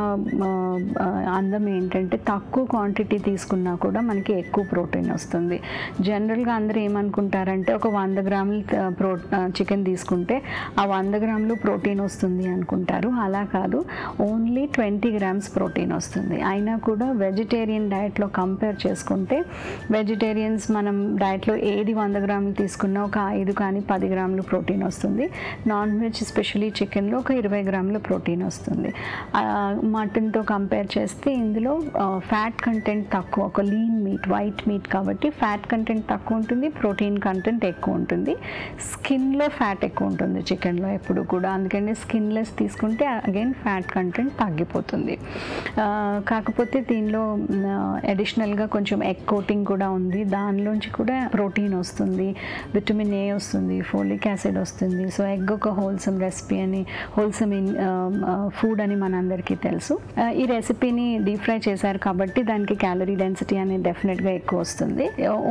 అందం ఏంటంటే తక్కువ క్వాంటిటీ తీసుకున్నా కూడా మనకి ఎక్కువ ప్రోటీన్ వస్తుంది. జనరల్గా అందరూ ఏమనుకుంటారంటే ఒక వంద గ్రాములు ప్రో చికెన్ తీసుకుంటే ఆ వంద గ్రాములు ప్రోటీన్ వస్తుంది అనుకుంటారు. అలా కాదు. ఓన్లీ ట్వంటీ గ్రామ్స్ ప్రోటీన్ వస్తుంది. అయినా కూడా వెజిటేరియన్ డైట్లో కంపేర్ చేసుకుంటే వెజిటేరియన్స్ మనం డైట్లో ఏది వంద గ్రాములు తీసుకున్న ఒక ఐదు కానీ పది గ్రాములు ప్రోటీన్ వస్తుంది. నాన్ వెజ్ ఎస్పెషలీ చికెన్లో ఒక ఇరవై గ్రాముల ప్రోటీన్ వస్తుంది. మటన్తో కంపేర్ చేస్తే ఇందులో ఫ్యాట్ కంటెంట్ తక్కువ ఒక లీన్ మీట్ వైట్ మీట్ కాబట్టి ఫ్యాట్ కంటెంట్ తక్కువ ఉంటుంది ప్రోటీన్ కంటెంట్ ఎక్కువ ఉంటుంది. స్కిన్లో ఫ్యాట్ ఎక్కువ ఉంటుంది చికెన్లో ఎప్పుడు కూడా. అందుకని స్కిన్లెస్ తీసుకుంటే అగైన్ ఫ్యాట్ కంటెంట్ తగ్గిపోతుంది. కాకపోతే దీనిలో అడిషనల్గా కొంచెం ఎగ్ కోటింగ్ కూడా ఉంది. దానిలోంచి కూడా ప్రోటీన్ వస్తుంది. వస్తుంది విటమిన్ ఏ వస్తుంది ఫోలిక్ యాసిడ్ వస్తుంది. సో ఎగ్ ఒక హోల్సమ్ రెసిపీ అని హోల్సమ్ ఇన్ ఫుడ్ అని మనందరికీ తెలుసు. Uh, ఈ రెసిపీని డీప్ ఫ్రై చేశారు కాబట్టి దానికి క్యాలరీ డెన్సిటీ అనేది డెఫినెట్గా ఎక్కువ వస్తుంది.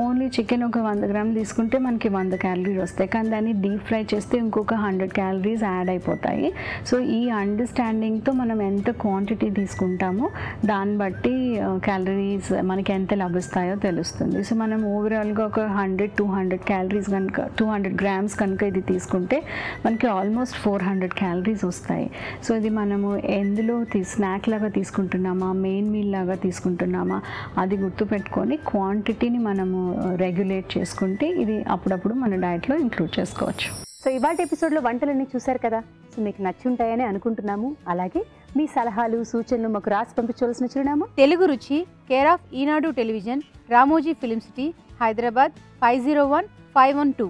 ఓన్లీ చికెన్ ఒక వంద గ్రాములు తీసుకుంటే మనకి వంద క్యాలరీస్ వస్తాయి. కానీ దాన్ని డీప్ ఫ్రై చేస్తే ఇంకొక హండ్రెడ్ క్యాలరీస్ యాడ్ అయిపోతాయి. సో ఈ అండర్స్టాండింగ్తో మనం ఎంత క్వాంటిటీ తీసుకుంటామో దాన్ని బట్టి uh, క్యాలరీస్ మనకి ఎంత లభిస్తాయో తెలుస్తుంది. సో మనం ఓవరాల్గా ఒక హండ్రెడ్ టూ హండ్రెడ్ క్యాలరీస్ కనుక టూ హండ్రెడ్ గ్రామ్స్ కనుక ఇది తీసుకుంటే మనకి ఆల్మోస్ట్ ఫోర్ హండ్రెడ్ క్యాలరీస్ వస్తాయి. సో ఇది మనము ఎందులో తీ స్నాక్ లాగా తీసుకుంటున్నామా మెయిన్ మీల్ లాగా తీసుకుంటున్నామా అది గుర్తుపెట్టుకొని క్వాంటిటీని మనము రెగ్యులేట్ చేసుకుంటే ఇది అప్పుడప్పుడు మన డైట్లో ఇంక్లూడ్ చేసుకోవచ్చు. సో ఇవాటి ఎపిసోడ్లో వంటలన్నీ చూశారు కదా? సో మీకు నచ్చి ఉంటాయని అనుకుంటున్నాము. అలాగే మీ సలహాలు సూచనలు మాకు రాసి పంపించవలసిన చిరునామా? Telugu Ruchi care of Eenadu television Ramoji film city Hyderabad five zero one five one two